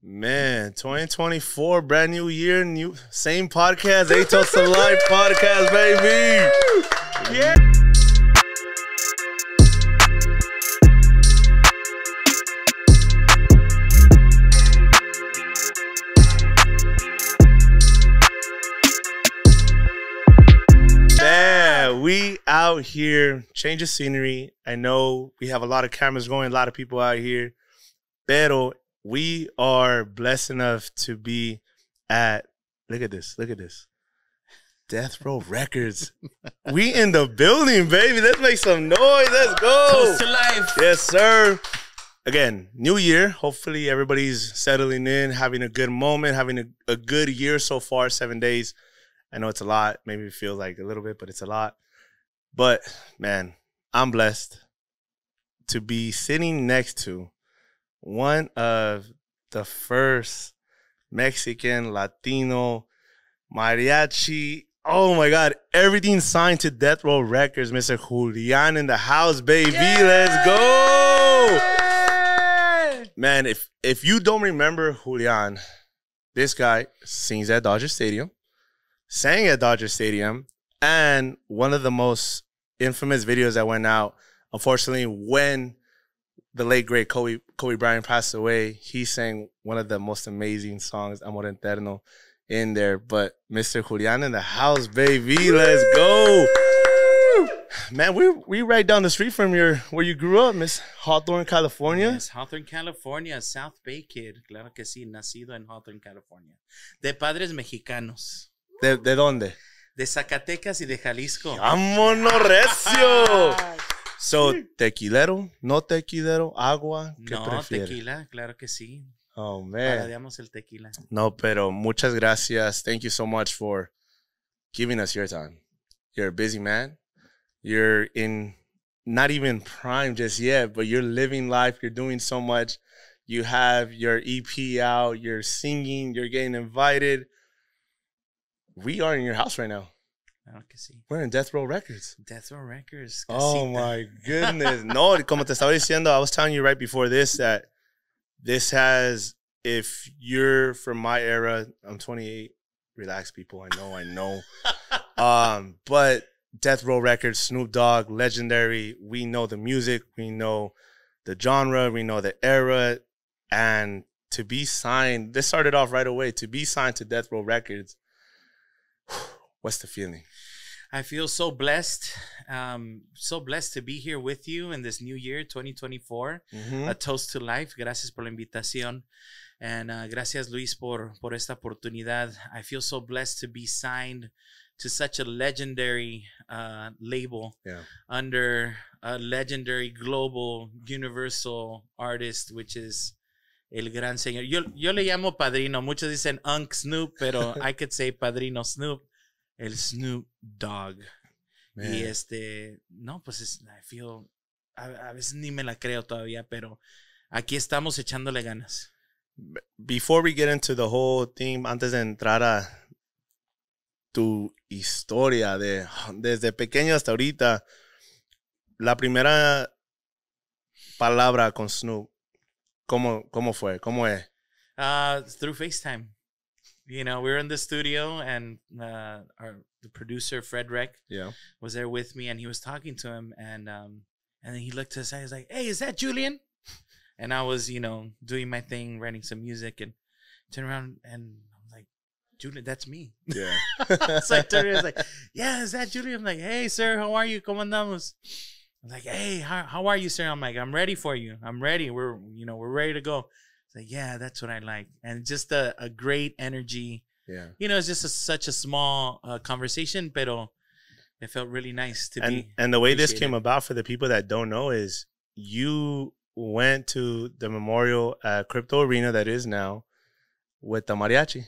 Man, 2024, brand new year, new same podcast, A Toast To Life podcast, baby. Yeah. Man, we out here, change of scenery. I know we have a lot of cameras going, a lot of people out here. Pero we are blessed enough to be at look at this, look at this. Death Row Records. we in the building, baby. Let's make some noise. Let's go. Toast to life. Yes, sir. Again, new year. Hopefully everybody's settling in, having a good moment, having a, a good year so far, seven days. I know it's a lot. Maybe it feels like a little bit, but it's a lot. But man, I'm blessed to be sitting next to one of the first Mexican, Latino, mariachi. Oh my God, everything signed to Death Row Records, Mr. Julian in the house, baby. Let's go. Man, if if you don't remember Julian, this guy sings at Dodger Stadium, sang at Dodger Stadium, and one of the most infamous videos that went out, unfortunately, when the late great Kobe Kobe Bryant passed away, he sang one of the most amazing songs, Amor Eterno, in there. But Mr. Julian in the house, baby, let's go. Man, we we right down the street from your where you grew up, Miss Hawthorne, California. Yes, Hawthorne, California, South Bay kid. Claro que sí, nacido en Hawthorne, California. De padres mexicanos. ¿De, de dónde? De Zacatecas y de Jalisco. ¡Vámonos, recio! So, tequilero, no tequilero, agua, ¿qué no, prefiere? tequila, claro que sí. Oh, man. Paradeamos el tequila. No, pero muchas gracias. Thank you so much for giving us your time. You're a busy man. You're in not even prime just yet, but you're living life. You're doing so much. You have your EP out. You're singing. You're getting invited. We are in your house right now. Claro. We're in Death Row Records. Death Row Records. Oh my goodness. No, como te estaba diciendo, I was telling you right before this that this has, if you're from my era, I'm 28. Relax, people. I know, I know. um, but Death Row Records, Snoop Dogg, legendary. We know the music, we know the genre, we know the era, and to be signed, this started off right away. To be signed to Death Row Records, what's the feeling? I feel so blessed, um, so blessed to be here with you in this new year, 2024. Mhm. A toast to life. Gracias por la invitación. And uh, gracias, Luis, por, por esta oportunidad. I feel so blessed to be signed to such a legendary uh, label Yeah. under a legendary global universal artist, which is el gran señor. Yo, yo le llamo padrino. Muchos dicen Unc Snoop, pero I could say padrino Snoop. El Snoop Dog. Y este, no, pues es, I feel, a, a veces ni me la creo todavía, pero aquí estamos echándole ganas. before we get into the whole theme, antes de entrar a tu historia de desde pequeño hasta ahorita, la primera palabra con Snoop, ¿cómo, cómo fue? ¿Cómo es? Uh, through FaceTime. You know, we were in the studio and uh, our the producer Fredwreck Yeah. was there with me and he was talking to him and um and then he looked to the side, he's like, Hey, is that Julian? And I was, you know, doing my thing, writing some music and turn around and I'm like, Julian, that's me. Yeah. so I turned around, I was like, Yeah, is that Julian? I'm like, Hey sir, how are you? ¿Cómo andamos? I'm like, Hey, how, how are you, sir? I'm like, I'm ready for you. I'm ready. We're you know, we're ready to go. Like, yeah, that's what I like. And just a, a great energy. yeah. You know, it's just a, such a small uh, conversation, pero it felt really nice to And be. and the way this came about for the people that don't know is you went to the memorial at Crypto Arena that is now with the mariachi.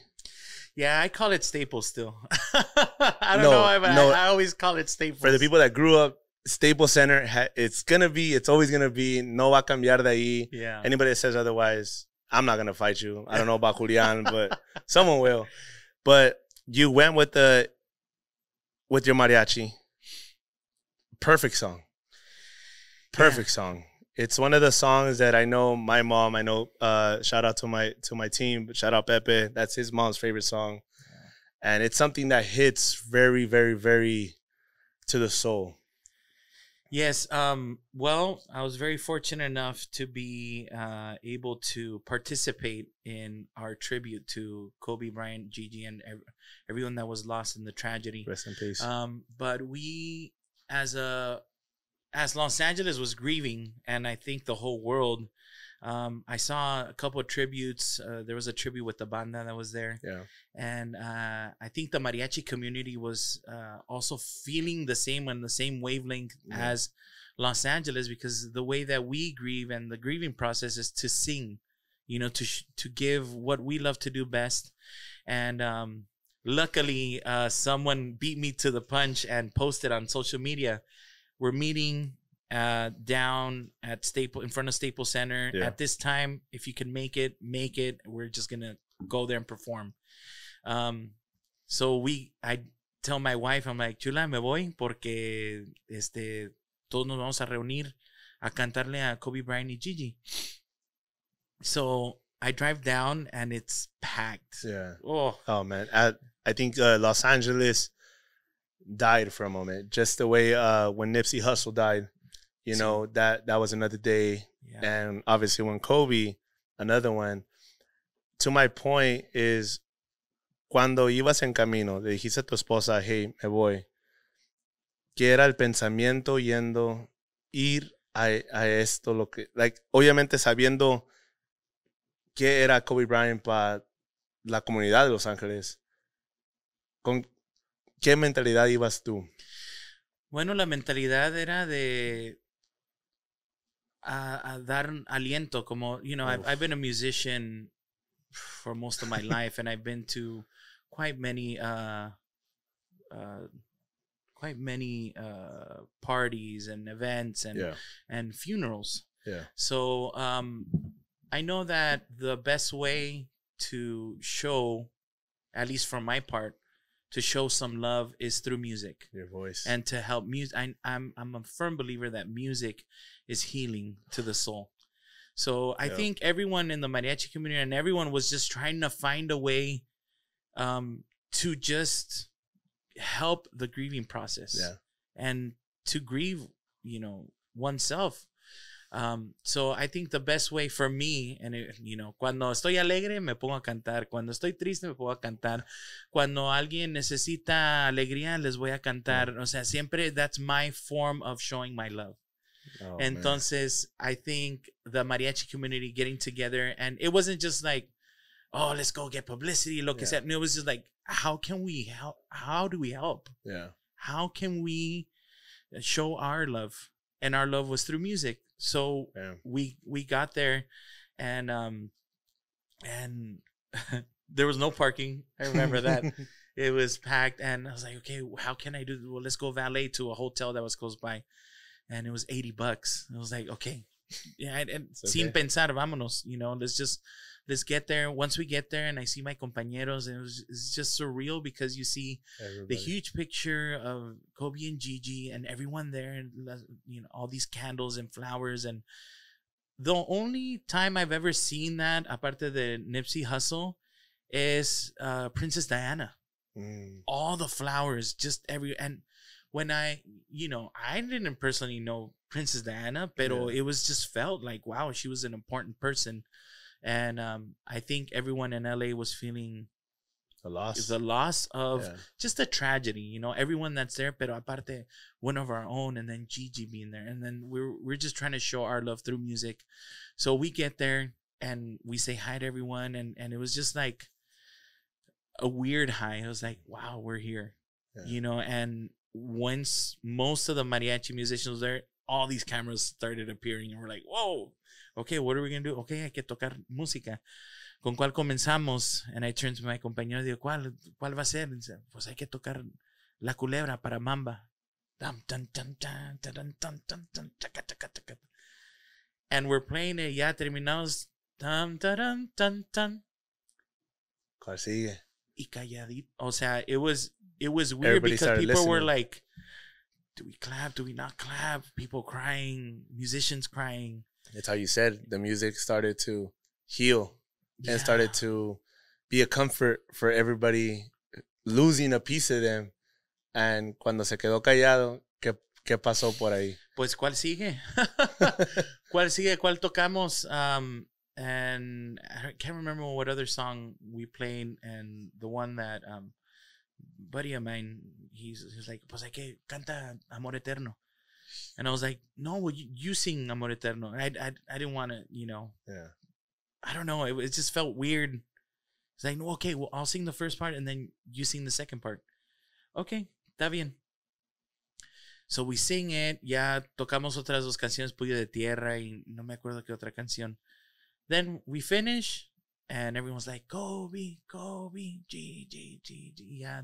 Yeah, I call it Staples still. I don't No, know why, but no. I, I always call it Staples. For the people that grew up, Staples Center, it's gonna be, it's always gonna be, no va a cambiar de ahí. yeah. Anybody that says otherwise, I'm not gonna fight you. I don't know about Julian, but someone will. But you went with the with your mariachi. Perfect song. Perfect song. it's one of the songs that I know my mom. I know. Uh, shout out to my to my team. But shout out Pepe. That's his mom's favorite song, and it's something that hits very, very, very to the soul. Yes. Um, well, I was very fortunate enough to be uh, able to participate in our tribute to Kobe Bryant, Gigi, and ev- everyone that was lost in the tragedy. Rest in peace. Um, but we, as a, as Los Angeles was grieving, and I think the whole world, um, I saw a couple of tributes. Uh, there was a tribute with the banda that was there yeah. and uh, I think the mariachi community was uh, also feeling the same on the same wavelength Yeah. as Los Angeles because the way that we grieve and the grieving process is to sing, you know, to sh- to give what we love to do best, and um, luckily uh, someone beat me to the punch and posted on social media. We're meeting uh, down at Staple in front of Staples Center Yeah. at this time. If you can make it, make it. We're just gonna go there and perform. Um, so we, I tell my wife, I'm like, chula, me voy porque este, todos nos vamos a reunir a cantarle a Kobe Bryant y Gigi. So I drive down and it's packed. Yeah. Oh, Oh man, I I think uh, Los Angeles died for a moment, just the way uh, when Nipsey Hussle died. You know that that was another day, yeah. and obviously when Kobe, another one. To my point is, cuando ibas en camino, le dijiste a tu esposa, hey, me voy. ¿Qué era el pensamiento yendo ir a, a esto? Lo que, like, obviamente sabiendo qué era Kobe Bryant para la comunidad de Los Ángeles. ¿Con qué mentalidad ibas tú? Bueno, la mentalidad era de a, a dar aliento, como, you know, I've, I've been a musician for most of my life and I've been to quite many, uh, uh, quite many uh, parties and events and Yeah, and funerals. yeah, So um, I know that the best way to show, at least from my part, to show some love is through music your voice. and to help music. I, I'm I'm a firm believer that music is healing to the soul. So I Yeah. think everyone in the mariachi community and everyone was just trying to find a way um, to just help the grieving process yeah, and to grieve, you know, oneself. Um, so I think the best way for me, and it- you know, cuando estoy alegre me pongo a cantar, cuando estoy triste me pongo a cantar, cuando alguien necesita alegría les voy a cantar, o sea, siempre that's my form of showing my love. Oh, man. Entonces, I think the mariachi community getting together, and it wasn't just like, oh, let's go get publicity, lo que Yeah. No, it was just like, how can we help? How do we help? yeah, how can we show our love and our love was through music so yeah, we we got there and um and there was no parking i remember that it was packed and i was like okay how can i do well let's go valet to a hotel that was close by and it was 80 bucks i was like okay yeah and, and It's sin okay. pensar vámonos you know let's just let's get there once we get there and i see my compañeros and it was it's just surreal because you see the huge picture of Kobe and Gigi and everyone there, and you know all these candles and flowers. And the only time I've ever seen that, aparte de Nipsey Hussle, is uh, Princess Diana. Mm, All the flowers, just every and when I, you know, I didn't personally know Princess Diana, but Yeah. it was just felt like wow, she was an important person. And um, I think everyone in LA was feeling the loss. the loss of yeah. just a tragedy, you know, everyone that's there, pero aparte one of our own, and then Gigi being there, and then we're we're just trying to show our love through music. So we get there and we say hi to everyone, and and it was just like a weird high. It was like, wow, we're here, Yeah. you know. And once most of the mariachi musicians there, all these cameras started appearing, and we're like, whoa, okay, what are we gonna do? Okay, hay que tocar música. ¿Con cuál comenzamos? And I turned to my compañero y digo, ¿cuál, cuál va a ser? Dice, pues hay que tocar La Culebra para Mamba. And we're playing it, ya terminamos. Tan, tan, tan, tan. ¿Cuál sigue? Y calladito. O sea, it was it was weird Everybody because people were like, do we clap? Do we not clap? People crying, musicians crying. It's how you said the music started to heal and started to be a comfort for everybody losing a piece of them. And cuando se quedó callado, ¿qué, qué pasó por ahí? Pues, ¿cuál sigue? ¿Cuál sigue? ¿Cuál tocamos? Um, and I can't remember what other song we played. And the one that um, buddy of mine, he's, he's like, pues hay que canta Amor Eterno. And I was like, no, well, you, you sing Amor Eterno. I, I, I didn't want to, you know, Yeah. I don't know. It, it just felt weird. It's like, no, okay, well, I'll sing the first part and then you sing the second part. Okay, está bien. So we sing it. Ya tocamos otras dos canciones, Puño de Tierra y no me acuerdo qué otra canción. Then we finish and everyone's like, Kobe, Kobe, G, G, G, G. Ya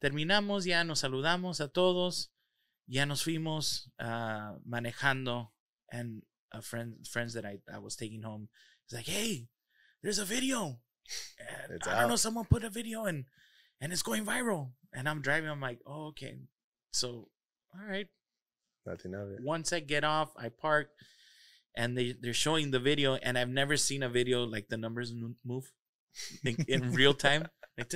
terminamos, ya nos saludamos a todos. Ya nos fuimos ah, manejando and a friend, friends that I, I was taking home He's like, hey, there's a video. And It's I don't know, someone put a video and and it's going viral. And I'm driving, I'm like, oh, okay. So, all right. Nothing of it. Once I get off, I park and they, they're showing the video. And I've never seen a video like the numbers move in, in real time. Like,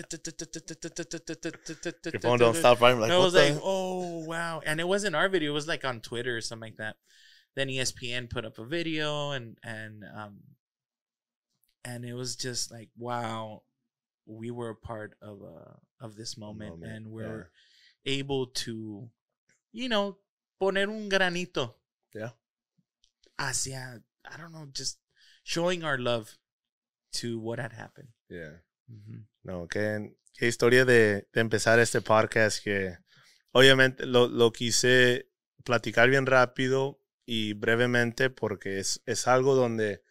Your phone don't stop. Like, I was like, oh wow. And it wasn't our video, it was like on Twitter or something like that. Then E ESPN put up a video and and um and it was just like, wow, we were a part of uh of this moment, Moment, and we're able to, you know, poner un granito. Yeah. Hacia I don't know, just showing our love to what had happened. Yeah. Mhm. No, qué, qué historia de, de empezar este podcast que obviamente lo, lo quise platicar bien rápido y brevemente porque es, es algo donde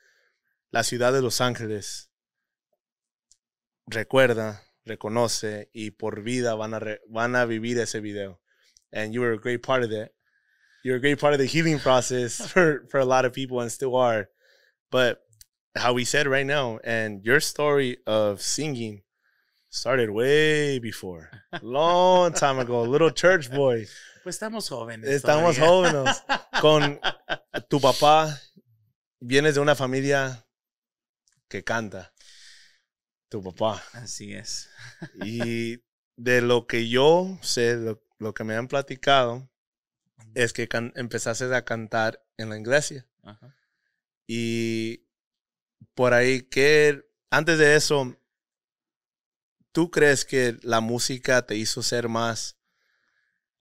la ciudad de Los Ángeles recuerda, reconoce y por vida van a, re- van a vivir ese video. And you were a great part of that. You're a great part of the healing process for, for a lot of people and still are. But how we said right now, and your story of singing started way before, long time ago. Little church boy, Pues estamos jóvenes. Estamos todavía. con tu papá. Vienes de una familia que canta. Tu papá. Así es. Y de lo que yo sé, lo, lo que me han platicado, es que can- empezaste a cantar en la iglesia. Ajá. Y por ahí, que antes de eso, ¿tú crees que la música te hizo ser más,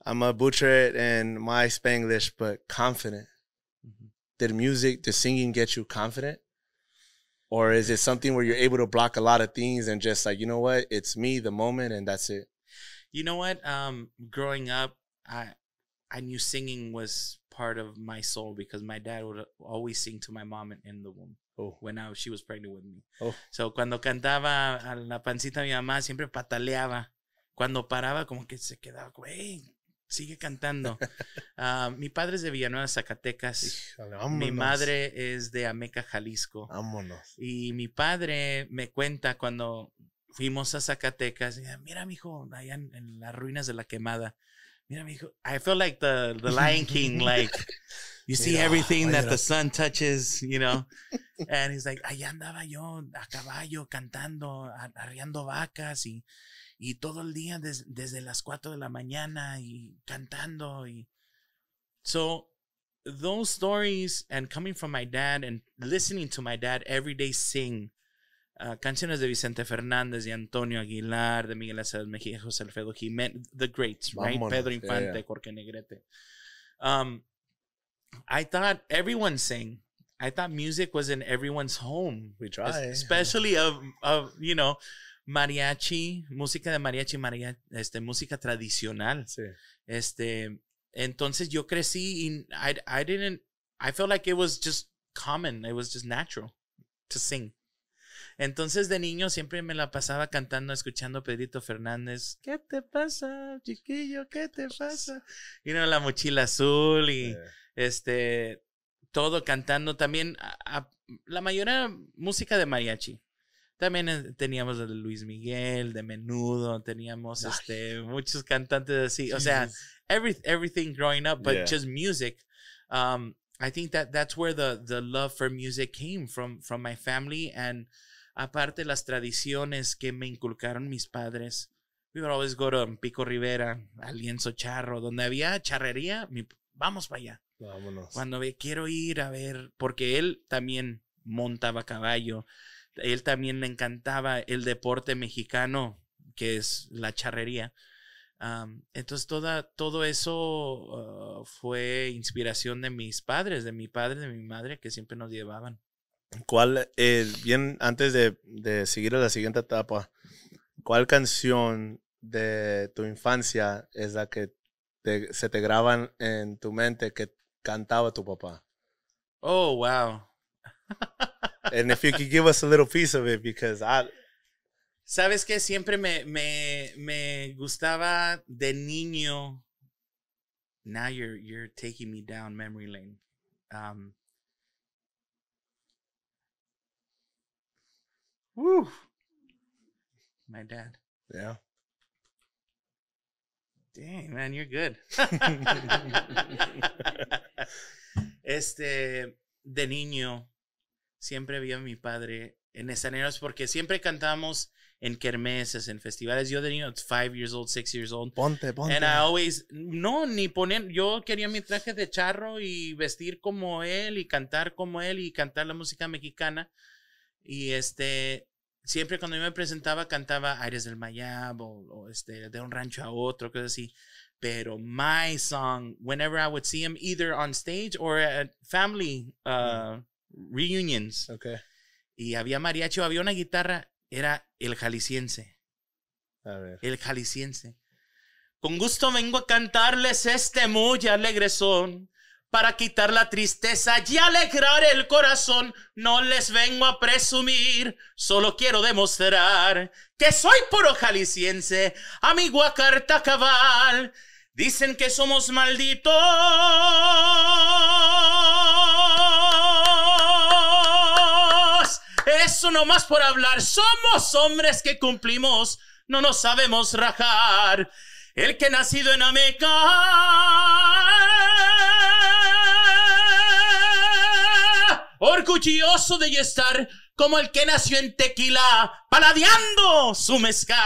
I'm a butcher it in my Spanglish, but confident? Did music, did singing get you confident? Or is it something where you're able to block a lot of things and just like, you know what, it's me, the moment, and that's it? You know what? Um, growing up, I I knew singing was part of my soul because my dad would always sing to my mom in, the womb Oh, when I, she was pregnant with me. Oh. So cuando cantaba a la pancita de mi mamá siempre pataleaba. Cuando paraba como que se quedaba, güey, sigue cantando. Ah, mi padre es de Villanueva, Zacatecas. híjole, Mi madre es de Ameca, Jalisco. Vámonos. Y mi padre me cuenta cuando fuimos a Zacatecas, mira, mijo, allá en, en las ruinas de la quemada. Mira, mijo, I feel like the, the Lion King, like you see Mira, everything that the sun touches, you know. And he's like, allá andaba yo a caballo cantando, arriando vacas y, y todo el día des- desde las 4 de la mañana y cantando. Y... So those stories and coming from my dad and listening to my dad every day sing uh, canciones de Vicente Fernández, de Antonio Aguilar, de Miguel Aceves Mejía, José Alfredo Jiménez, the greats, right? Vámonos, Pedro Infante, yeah. Jorge Negrete. Um, I thought everyone sang. I thought music was in everyone's home, We try. especially of of you know mariachi, música de mariachi, maria, este música tradicional. Sí. Este, entonces yo crecí y I, I didn't, I felt like it was just common, it was just natural to sing. Entonces de niño siempre me la pasaba cantando, escuchando a Pedrito Fernández. ¿Qué te pasa, chiquillo? ¿Qué te pasa? Y no, la mochila azul y Yeah. este, todo cantando también, a- a- la mayoría música de mariachi. También eh, teníamos de Luis Miguel, de Menudo, teníamos Ay. este, muchos cantantes así. O sea, every, everything growing up, but Yeah. just music. Um, I think that that's where the, the love for music came from, from my family. And aparte las tradiciones que me inculcaron mis padres. We would always go to Pico Rivera, al Lienzo Charro, donde había charrería. mi- vamos para allá. Vámonos. Cuando ve, quiero ir a ver, porque él también montaba caballo, él también le encantaba el deporte mexicano, que es la charrería. Entonces, toda, todo eso ah, fue inspiración de mis padres, de mi padre, de mi madre, que siempre nos llevaban. ¿Cuál, eh, bien, antes de, de seguir a la siguiente etapa, cuál canción de tu infancia es la que te- se te graban en tu mente que cantaba tu papá? Oh, wow. And if you could give us a little piece of it, because I, ¿Sabes qué? Siempre me, me, me gustaba de niño. Now you're, you're taking me down memory lane. Um, whew. My dad. yeah. Dang, man, you're good. este, de niño, siempre vi a mi padre en escenarios porque siempre cantamos en kermeses, en festivales. Yo de niño, five years old, six years old. Ponte, ponte. And I always, no, ni poner, yo quería mi traje de charro y vestir como él y cantar como él y cantar la música mexicana. Y este, siempre cuando yo me presentaba cantaba Aires del Mayab o, o, este, de un rancho a otro, cosas así. Pero my song, whenever I would see him either on stage or at family uh, reunions, Okay. y había mariachi o había una guitarra, era el jalisciense A ver. el jalisciense. Con gusto vengo a cantarles este muy alegre son, para quitar la tristeza y alegrar el corazón. No les vengo a presumir, solo quiero demostrar que soy puro jalisciense, amigo a carta cabal. Dicen que somos malditos. Eso no más por hablar. Somos hombres que cumplimos. No nos sabemos rajar. El que nacido en Ameca. Orgulloso de estar como el que nació en Tequila, paladeando su mezcal.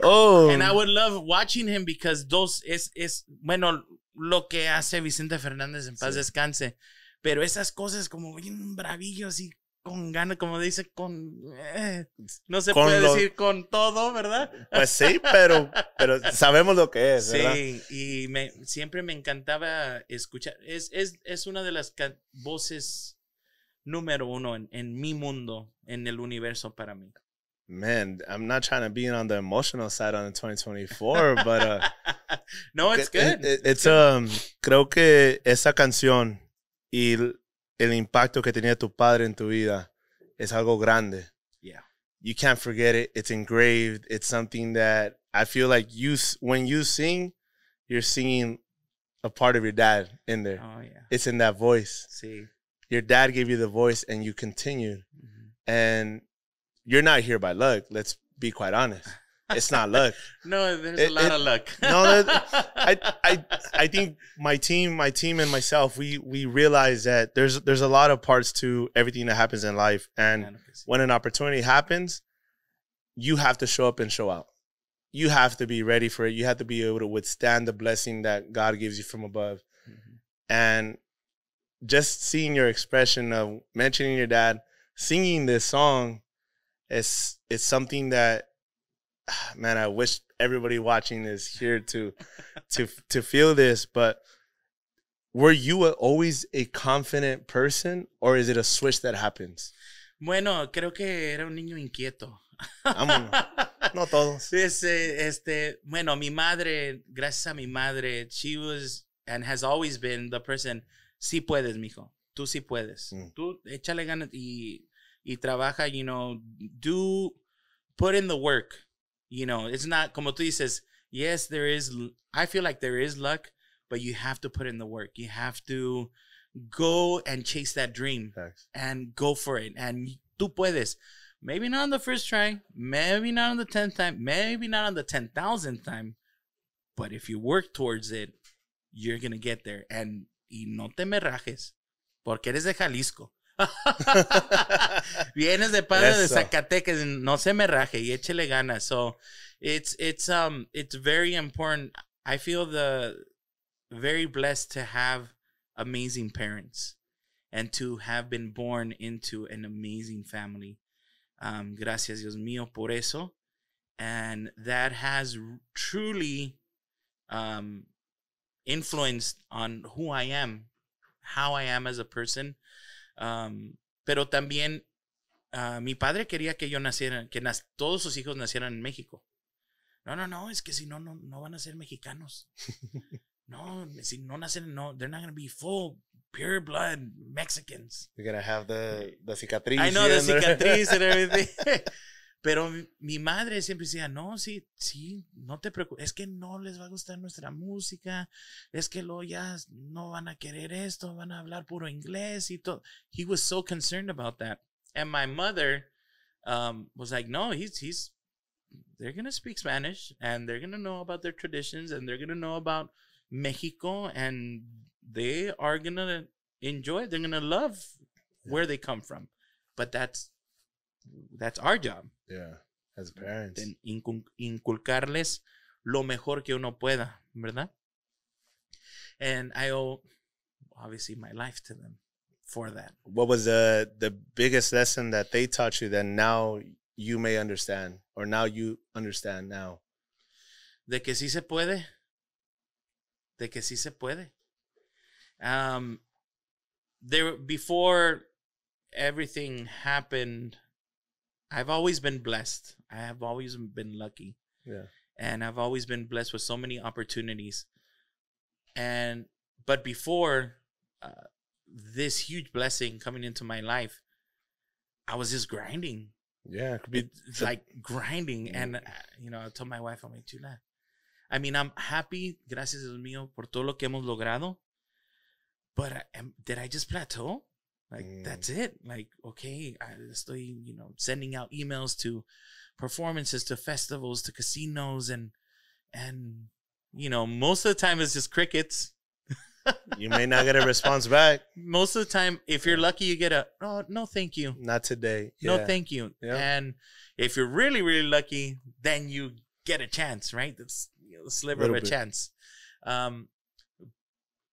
Oh. And I would love watching him because those es, es bueno, lo que hace Vicente Fernández en paz Sí. descanse. Pero esas cosas como bien bravillos y con ganas, como dice, con... eh, no se Con puede lo- decir con todo, ¿verdad? Pues sí, pero, pero sabemos lo que es, ¿verdad? Sí, y me, siempre me encantaba escuchar. Es, es, es una de las voces número uno en, en mi mundo, en el universo para mí. Man, I'm not trying to be on the emotional side on 2024, but uh, no, it's it- good. it- it's um, creo que esa canción y el, impacto que tenía tu padre en tu vida es algo grande. Yeah. You can't forget it. It's engraved. It's something that I feel like you when you sing, you're singing a part of your dad in there. Oh, yeah. It's in that voice. See. Your dad gave you the voice and you continued. Ujú. Mm-hmm. And you're not here by luck. Let's be quite honest. It's not luck. No, there's It- a lot it- of luck. no, I, I, I think my team, my team, and myself, we we realize that there's there's a lot of parts to everything that happens in life, and when an opportunity happens, you have to show up and show out. You have to be ready for it. You have to be able to withstand the blessing that God gives you from above. Ujú. And just seeing your expression of mentioning your dad, singing this song, is it's something that man, I wish everybody watching is here to to to feel this, but were you always a confident person or is it a switch that happens? Bueno, creo que era un niño inquieto. Vámonos. No todos. Este, este, bueno, mi madre, gracias a mi madre, she was and has always been the person, sí puedes, mijo, tú sí puedes. Mm. Tú échale ganas y, y trabaja, you know, do, put in the work. You know, it's not, como tú dices, yes, there is, I feel like there is luck, but you have to put in the work. You have to go and chase that dream Facts. and go for it. And tú puedes. Maybe not on the first try, maybe not on the 10th time, maybe not on the 10,000th time, but if you work towards it, you're going to get there. And y no te me rajes, porque eres de Jalisco. Vienes de padre de Zacatecas, and no se me raje y échele ganas. So it's it's um it's very important. I feel the very blessed to have amazing parents and to have been born into an amazing family. Um, gracias Dios mío por eso. And that has truly um, influenced on who I am, how I am as a person. Um, pero también ah, mi padre quería que yo naciera, que nas- todos sus hijos nacieran en México. No, no, no, es que si no, no, no van a ser mexicanos. no, si no nacen, no, they're not going to be full, pure blood Mexicans. You're gonna have the the cicatriz. I know the cicatriz and everything. Pero mi, mi madre siempre decía, no, sí, sí, no te preocupes, es que no les va a gustar nuestra música, es que luego ya no van a querer esto, van a hablar puro inglés y todo. He was so concerned about that. And my mother um, was like, no, he's, he's, they're going to speak Spanish and they're going to know about their traditions and they're going to know about Mexico and they are going to enjoy it. They're going to love where they come from. But that's, that's our job. Yeah, as parents. en incul- inculcarles lo mejor que uno pueda, ¿verdad? And I owe obviously my life to them for that. What was the the biggest lesson that they taught you that now you may understand, or now you understand now? De que sí se puede. De que sí se puede. Um, there before everything happened, I've always been blessed. I have always been lucky. Yeah. and I've always been blessed with so many opportunities. And but before uh, this huge blessing coming into my life, I was just grinding, Yeah, it could be. It's like grinding. And uh, you know, I told my wife, I'm like, chula. I mean, I'm happy, gracias Dios mío, por todo lo que hemos logrado. But I, am, did I just plateau? Like Mm. that's it. Like okay, I estoy, you know, sending out emails to performances, to festivals, to casinos, and and you know, most of the time it's just crickets. you may not get a response back. Most of the time, if you're lucky, you get a oh no, thank you, Not today. no thank you. Yeah. And if you're really really lucky, then you get a chance, right? That's you know, a sliver of a bit. chance. Um,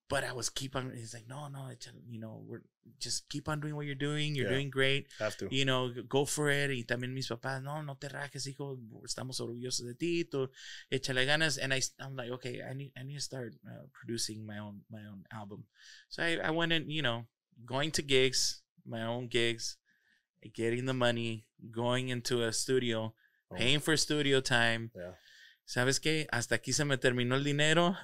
but I was keep on. He's like, no, no, you know, we're just keep on doing what you're doing. You're Yeah. doing great. Have to. you know, go for it. Y también mis papás, no, no te rajes, hijo, estamos orgullosos de ti, tú échale ganas. And I, I'm like, okay, I need, I need to start uh, producing my own, my own album. So I, I went and you know, going to gigs, my own gigs, getting the money, going into a studio, Oh. paying for studio time. Yeah. ¿Sabes qué? Hasta aquí se me terminó el dinero.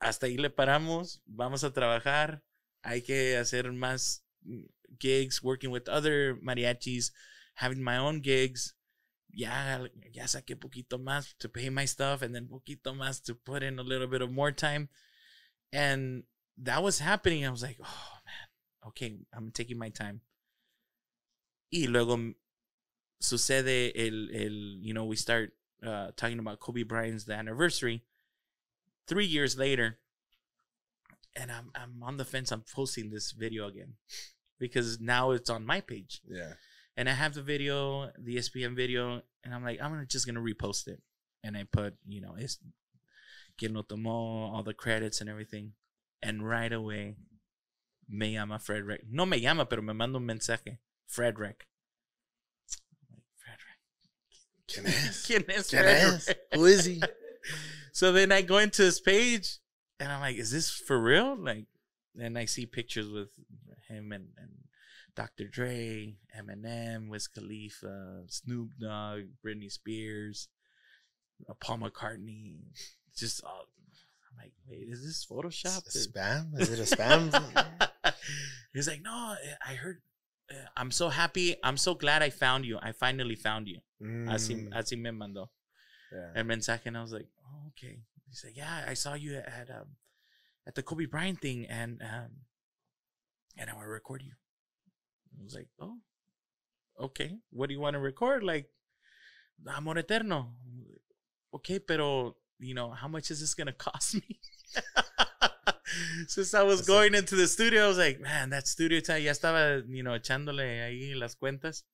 Hasta ahí le paramos. Vamos a trabajar. Hay que hacer más gigs, working with other mariachis, having my own gigs. Ya, ya saqué poquito más to pay my stuff and then poquito más to put in a little bit of more time. And that was happening. I was like, oh man, okay, I'm taking my time. Y luego sucede el, el, you know, we start uh, talking about Kobe Bryant's the anniversary. Three years later, and I'm I'm on the fence. I'm posting this video again because now it's on my page, Yeah. and I have the video, the ESPN video, and I'm like, I'm just gonna repost it, and I put, you know, it's quien lo tomó, all the credits and everything, and right away, me llama Frederick. No me llama, pero me manda un mensaje. Frederick. Like, Frederick. ¿Quién es? ¿Quién es ¿Quién es? Who is he? So then I go into his page and I'm like, is this for real? Like, and I see pictures with him and, and Dr. Dre, Eminem, Wiz Khalifa, Snoop Dogg, Britney Spears, uh, Paul McCartney. Just, all, I'm like, wait, is this Photoshop? S- Spam? Is it a spam? He's like, no, I heard. uh, I'm so happy. I'm so glad I found you. I finally found you. Así, Mm, así me mandó. yeah. el mensaje and I was like, oh, okay. He said, yeah, I saw you at um, at the Kobe Bryant thing, and um, and I want to record you. I was like, oh, okay. What do you want to record? Like, Amor Eterno. Okay, pero, you know, how much is this going to cost me? Since I was That's going into the studio, I was like, man, that studio time, ya estaba, you know, echándole ahí las cuentas.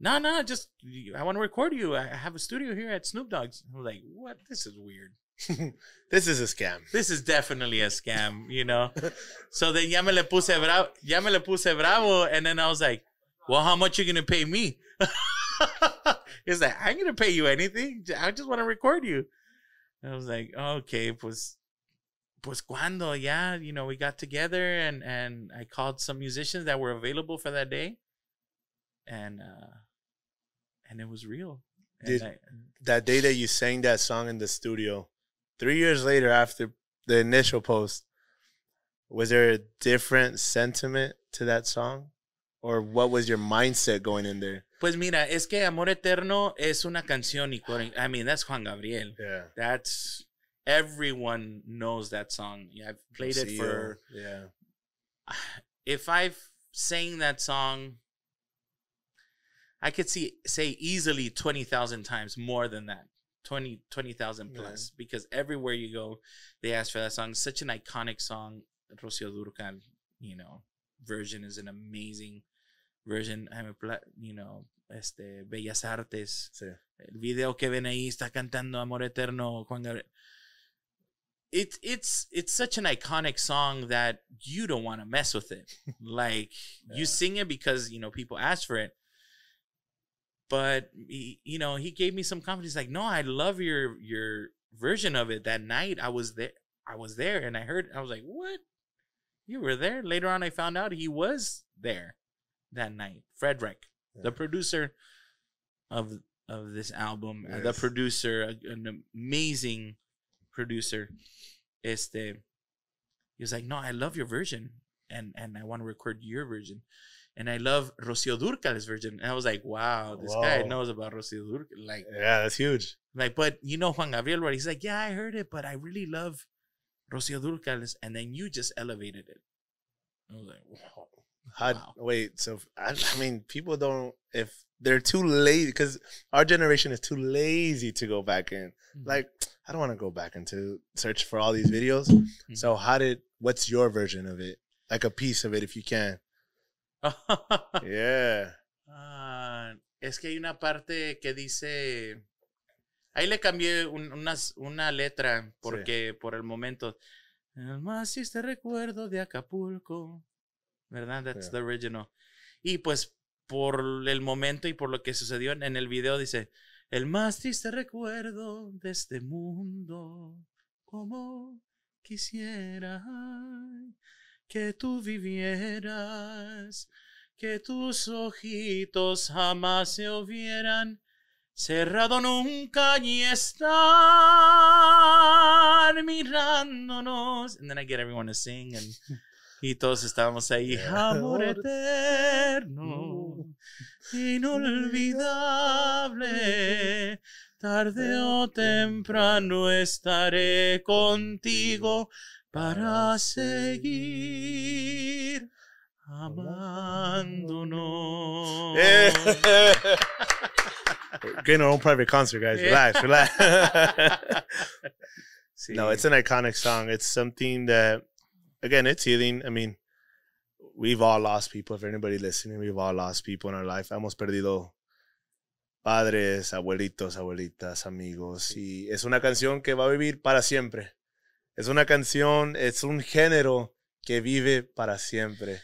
No, no, just, I want to record you. I have a studio here at Snoop Dogg's. I'm like, what? This is weird. this is a scam. This is definitely a scam, you know? so then ya me le puse bravo, ya me le puse bravo, and then I was like, well, how much you going to pay me? He's like, I'm going to pay you anything. I just want to record you. And I was like, okay, pues, pues cuando, yeah, you know, we got together and, and I called some musicians that were available for that day. And, uh, and it was real. And Did- I- That day that you sang that song in the studio, three years later after the initial post, was there a different sentiment to that song? Or what was your mindset going in there? Pues mira, es que Amor Eterno es una canción icónica. I mean, that's Juan Gabriel. Yeah. That's everyone knows that song. Yeah, I've played it for. Yeah. If I've sang that song, I could see say easily twenty thousand times more than that. 20 20,000 Yeah. plus because everywhere you go they ask for that song It's such an iconic song Rocío Dúrcal you know version is an amazing version I mean, pla- you know este Bellas Artes Sí. el video que ven ahí está cantando Amor Eterno Juan Gabriel. It's it's it's such an iconic song that you don't want to mess with it. like Yeah. you sing it because you know people ask for it. But he, you know, he gave me some confidence. He's Like, no, I love your your version of it. That night, I was there. I was there, and I heard. I was like, "What? You were there?" Later on, I found out he was there that night. Frederick, the producer of of this album, uh, the producer, an amazing producer. Este, he was like, "No, I love your version, and and I want to record your version." And I love Rocio Durcal's version. And I was like, wow, this guy knows about Rocio Durcal. Like, Yeah, that's huge. like, but you know Juan Gabriel, right? He's like, yeah, I heard it, but I really love Rocio Durcal. And then you just elevated it. I was like, Wow. Wait, so I, I mean, people don't if they're too lazy because our generation is too lazy to go back in. Mm-hmm. Like, I don't want to go back into search for all these videos. Mm-hmm. So, how did? What's your version of it? Like a piece of it, if you can. Yeah. Ah, es que hay una parte que dice. Ahí le cambié un- unas, una letra porque por el momento. El más triste recuerdo de Acapulco. ¿Verdad? That's Yeah. the original. Y pues por el momento y por lo que sucedió en, en el video dice. El más triste recuerdo de este mundo. Como quisiera que tú vivieras que tus ojitos jamás se hubieran cerrado nunca y estar mirándonos. And then I get everyone to sing and y todos estábamos ahí. Amor eterno, inolvidable. Tarde o temprano estaré contigo para seguir amándonos. Yeah. Getting our own private concert, guys. Yeah. Relax, relax. No, it's an iconic song. It's something that, again, it's healing. I mean, we've all lost people. If anybody listening, we've all lost people in our life. Hemos perdido padres, abuelitos, abuelitas, amigos. Y es una canción que va a vivir para siempre. Es una canción, es un género que vive para siempre.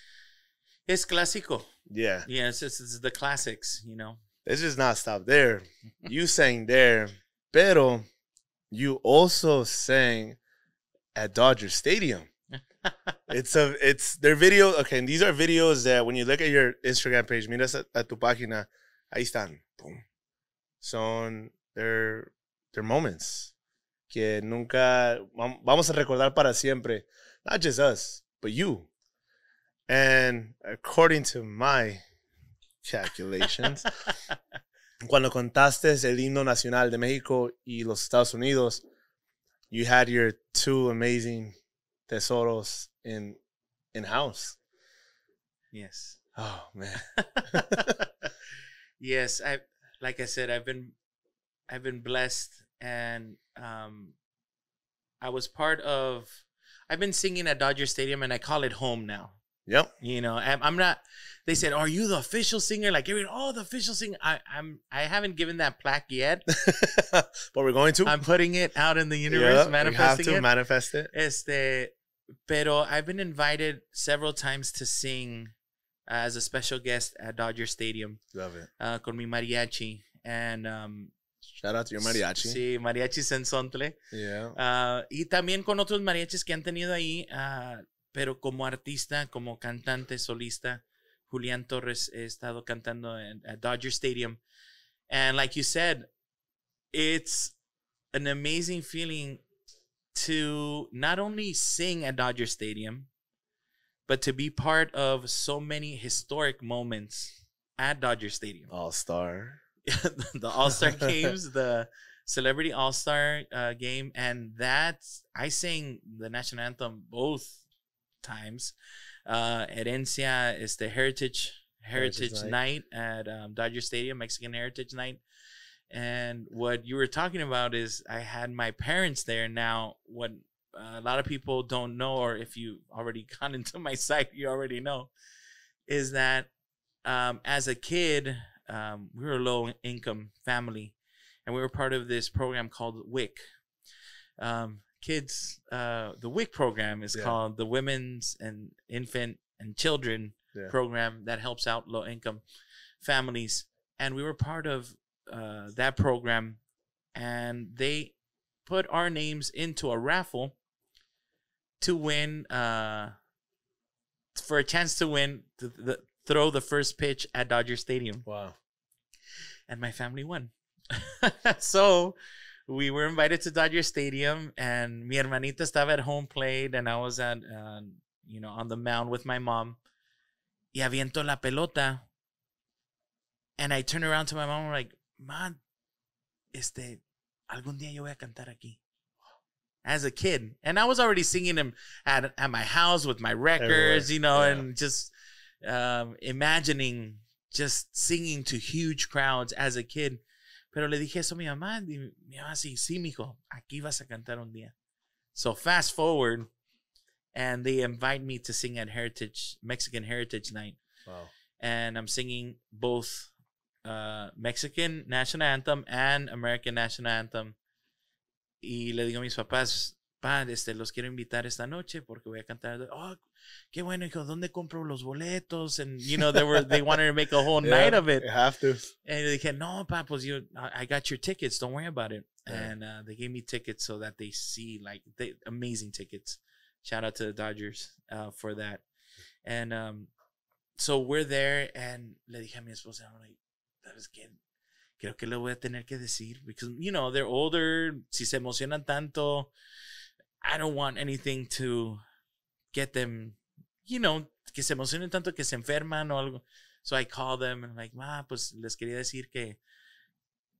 es clásico. Yeah. Yeah, it's, just, it's the classics, you know. Let's just not stop there. You sang there, pero you also sang at Dodger Stadium. It's a it's their video. Okay, and these are videos that when you look at your Instagram page, miras a, a tu página, ahí están. Boom. Son their their moments que nunca vam- vamos a recordar para siempre. Not just us, but you. And according to my calculations, cuando contaste el himno nacional de México y los Estados Unidos, you had your two amazing tesoros in in house. Yes. Oh man. yes, I like I said, I've been I've been blessed and um I was part of I've been singing at Dodger Stadium and I call it home now. Yep. You know, I'm, I'm not. They said, "Are you the official singer?" Like, everyone, oh, the official singer. I, I'm. I haven't given that plaque yet. but we're going to. I'm putting it out in the universe, Yeah, we have manifesting to it. manifest it. Este, pero I've been invited several times to sing as a special guest at Dodger Stadium Love it. uh, con mi mariachi and um, Shout out to your mariachi. Sí, mariachi Sensontle. Yeah. Ah, y también con otros mariachis que han tenido ahí, ah, pero como artista, como cantante solista, Julián Torres he estado cantando en at Dodger Stadium. And like you said, it's an amazing feeling to not only sing at Dodger Stadium, but to be part of so many historic moments at Dodger Stadium. All star. the All Star games, the Celebrity All Star uh, game, and that I sang the national anthem both times. Uh, Herencia is the Heritage Heritage, Heritage Night. at um, Dodger Stadium, Mexican Heritage Night. And what you were talking about is I had my parents there. Now, what uh, a lot of people don't know, or if you already gone into my site, you already know, is that um, as a kid, um, we were a low income family, and we were part of this program called WIC. Um, kids, uh, the WIC program is Yeah. called the Women's and Infant and Children Yeah. program that helps out low income families, and we were part of uh, that program, and they put our names into a raffle to win uh, for a chance to win the throw the first pitch at Dodger Stadium Wow. And my family won. so we were invited to Dodger Stadium, and mi hermanita estaba at home plate, and I was at, uh, you know, on the mound with my mom. Y aviento la pelota, and I turn around to my mom, I'm like, "Mom, este, algún día yo voy a cantar aquí." As a kid, and I was already singing them at at my house with my records, Everywhere. you know, Yeah. and just um, imagining just singing to huge crowds as a kid. Pero le dije eso a mi mamá. y mi mamá, sí, sí, mijo, aquí vas a cantar un día. So fast forward, and they invite me to sing at Heritage, Mexican Heritage Night. Wow. And I'm singing both uh, Mexican National Anthem and American National Anthem. Y le digo a mis papás, pa, este, los quiero invitar esta noche porque voy a cantar. Oh, qué bueno, hijo, ¿dónde compro los boletos? And, you know, they were, they wanted to make a whole night of it. You have to. And they dije, no, pa, pues you, I I got your tickets. Don't worry about it. Yeah. And uh, they gave me tickets so that they see like they, amazing tickets. Shout out to the Dodgers uh, for that. And um, so we're there, and le dije a mi esposa, I'm like, ¿sabes qué? Creo que le voy a tener que decir because you know they're older. Si se emocionan tanto, I don't want anything to get them, you know, que se emocionen tanto que se enferman o algo. So I call them and I'm like, ma, pues les quería decir que,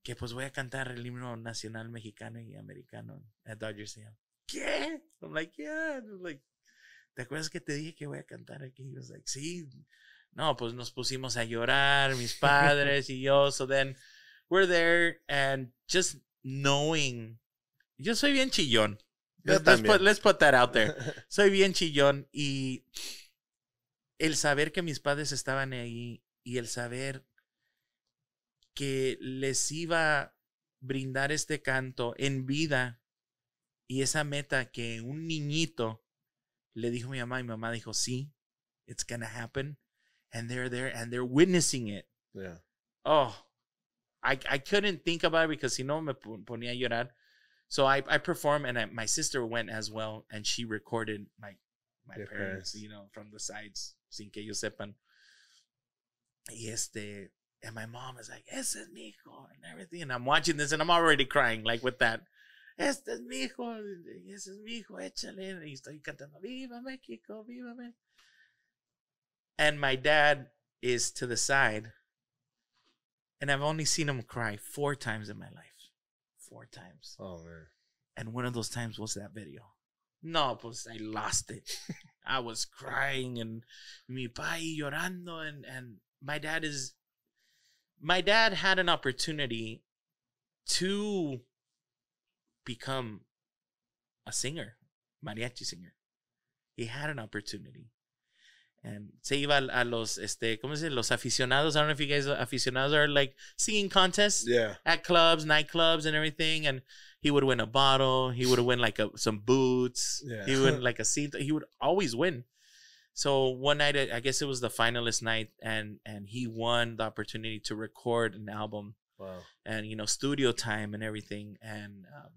que pues voy a cantar el himno nacional mexicano y americano at Dodger Stadium. ¿Qué? I'm like, yeah. I'm like, ¿te acuerdas que te dije que voy a cantar aquí? He was like, sí. No, pues nos pusimos a llorar, mis padres y yo. So then we're there and just knowing, yo soy bien chillón. Yo Let's, también. put, let's put that out there soy bien chillón y el saber que mis padres estaban ahí y el saber que les iba a brindar este canto en vida y esa meta que un niñito le dijo a mi mamá y mi mamá dijo, sí, it's gonna happen. And they're there and they're witnessing it. yeah. Oh, I, I couldn't think about it because si no me pon- ponía a llorar. So I, I performed and I, my sister went as well and she recorded my my parents, parents. you know, from the sides sin que ellos sepan. Y este, and my mom is like, ese es mi hijo and everything. And I'm watching this and I'm already crying like with that. Este es mi hijo, ese es mi hijo, échale. Y estoy cantando, viva México, viva México. And my dad is to the side and I've only seen him cry four times in my life. Four times. Oh man. And one of those times was that video. No, pues I lost it. I was crying and mi pa ahí llorando and and my dad is my dad had an opportunity to become a singer, mariachi singer. He had an opportunity. And se iba a, a los, este, ¿cómo se dice? Los aficionados. I don't know if you guys aficionados are like singing contests Yeah. at clubs, nightclubs, and everything. And he would win a bottle. He would win like a, some boots. Yeah. He would like a seat. He would always win. So one night, I guess it was the finalist night, and and he won the opportunity to record an album Wow. and you know studio time and everything. And um,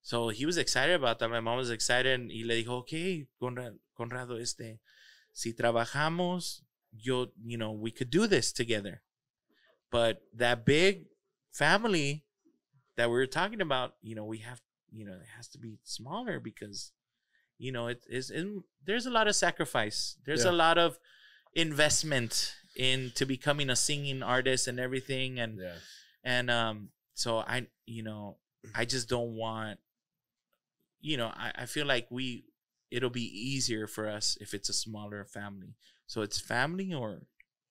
so he was excited about that. My mom was excited, y le dijo, okay, Conrado, Conrado, este, si trabajamos, yo, you know, we could do this together. But that big family that we were talking about, you know, we have, you know, it has to be smaller because, you know, it is. There's a lot of sacrifice. There's Yeah. a lot of investment into becoming a singing artist and everything, and Yeah. and um, so I, you know, I just don't want, you know, I, I feel like we, it'll be easier for us if it's a smaller family. So it's family or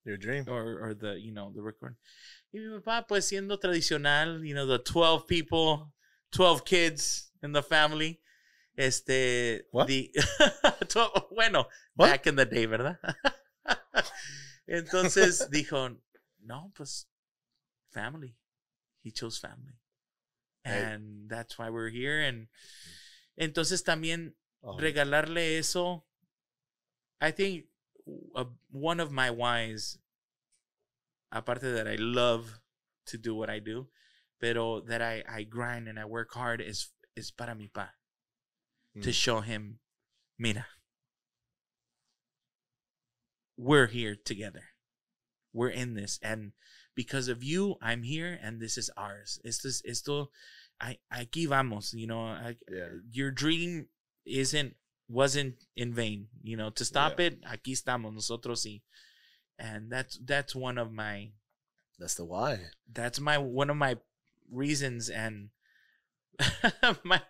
Your dream. or or the you know the record. Y mi papá pues siendo tradicional, you know the 12 people, 12 kids in the family. Este What? the 12 bueno, What? back in the day, ¿verdad? Entonces dijo, "No, pues family." He chose family. Hey. And that's why we're here and entonces también Oh, regalarle eso. I think uh, one of my whys, aparte that I love to do what I do, pero that I, I grind and I work hard is is para mi pa. To Mm. show him, mira, we're here together. We're in this. And because of you, I'm here and this is ours. Esto es, esto, I, aquí vamos, you know, I, Yeah. your dream isn't wasn't in vain you know to stop it aquí estamos nosotros y and that's that's one of my That's the why. that's my one of my reasons and my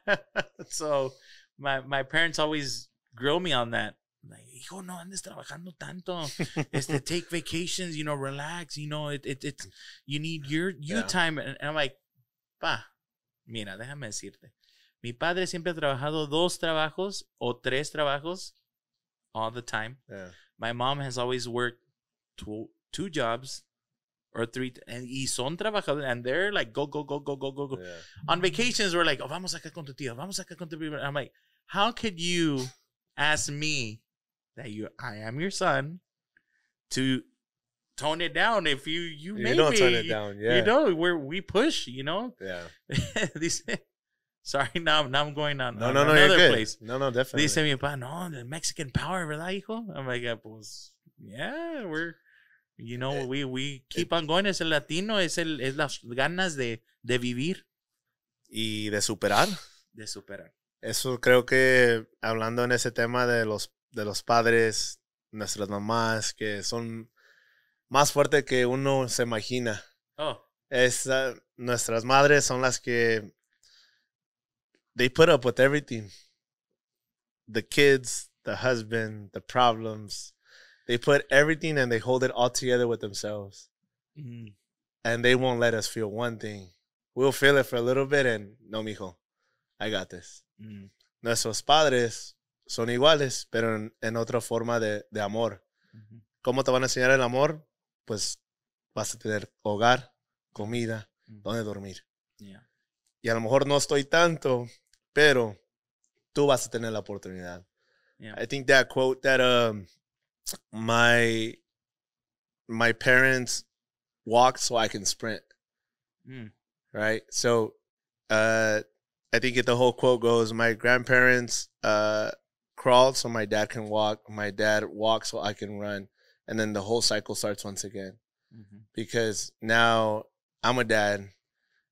so my my parents always grill me on that. Like hijo no andes trabajando tanto. Este take vacations you know relax you know it, it it's you need your you Yeah. time. And I'm like pa mira déjame decirte mi padre siempre ha trabajado dos trabajos o tres trabajos all the time Yeah. my mom has always worked two two jobs or three and y son trabajadores and they're like go go go go go go go Yeah. on vacations we're like oh vamos acá con tu tía vamos acá con tu prima I'm like how could you ask me that you I am your son to tone it down if you you, You don't me turn it down. Yeah. you know where we push you know Yeah. Dice, sorry now now I'm going on, No, on no, no. You're another good. place No, no, definitely. Dice mi papá, no, the Mexican power, ¿verdad, hijo? I'm like, "Ah, pues, yeah, we're, you know, Eh, we, we keep on going. Es el latino, es, el, es las ganas de, de vivir, y de superar. de superar. Eso creo que hablando en ese tema de los, de los padres, nuestras mamás, que son más fuertes que uno se imagina. Oh, Es, ah, nuestras madres son las que they put up with everything. The kids, the husband, the problems. They put everything and they hold it all together with themselves. mm, And they won't let us feel one thing. We'll feel it for a little bit and no, mijo, I got this. mm, Nuestros padres son iguales, pero en, en otra forma de, de amor. mhm, ¿Cómo te van a enseñar el amor? Pues vas a tener hogar, comida, mm, donde dormir. yeah. Y a lo mejor no estoy tanto, pero tú vas a tener la oportunidad. Yeah. I think that quote that um my my parents walked so I can sprint, Mm, right? So uh I think it, the whole quote goes my grandparents uh crawled so my dad can walk, my dad walked so I can run, and then the whole cycle starts once again mhm, because now I'm a dad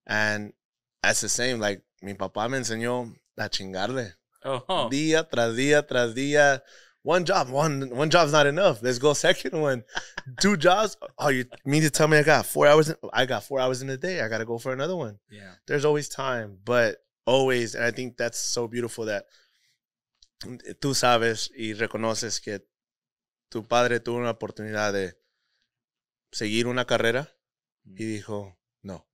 and that's the same. Like mi papá me enseñó a chingarle Oh, oh, día tras día tras día. One job, one one job's not enough. Let's go second one. Two jobs. Oh, you mean to tell me I got four hours? In, I got four hours in a day. I got to go for another one. yeah. There's always time, but always, and I think that's so beautiful that tú sabes y reconoces que tu padre tuvo una oportunidad de seguir una carrera y mm. dijo, no,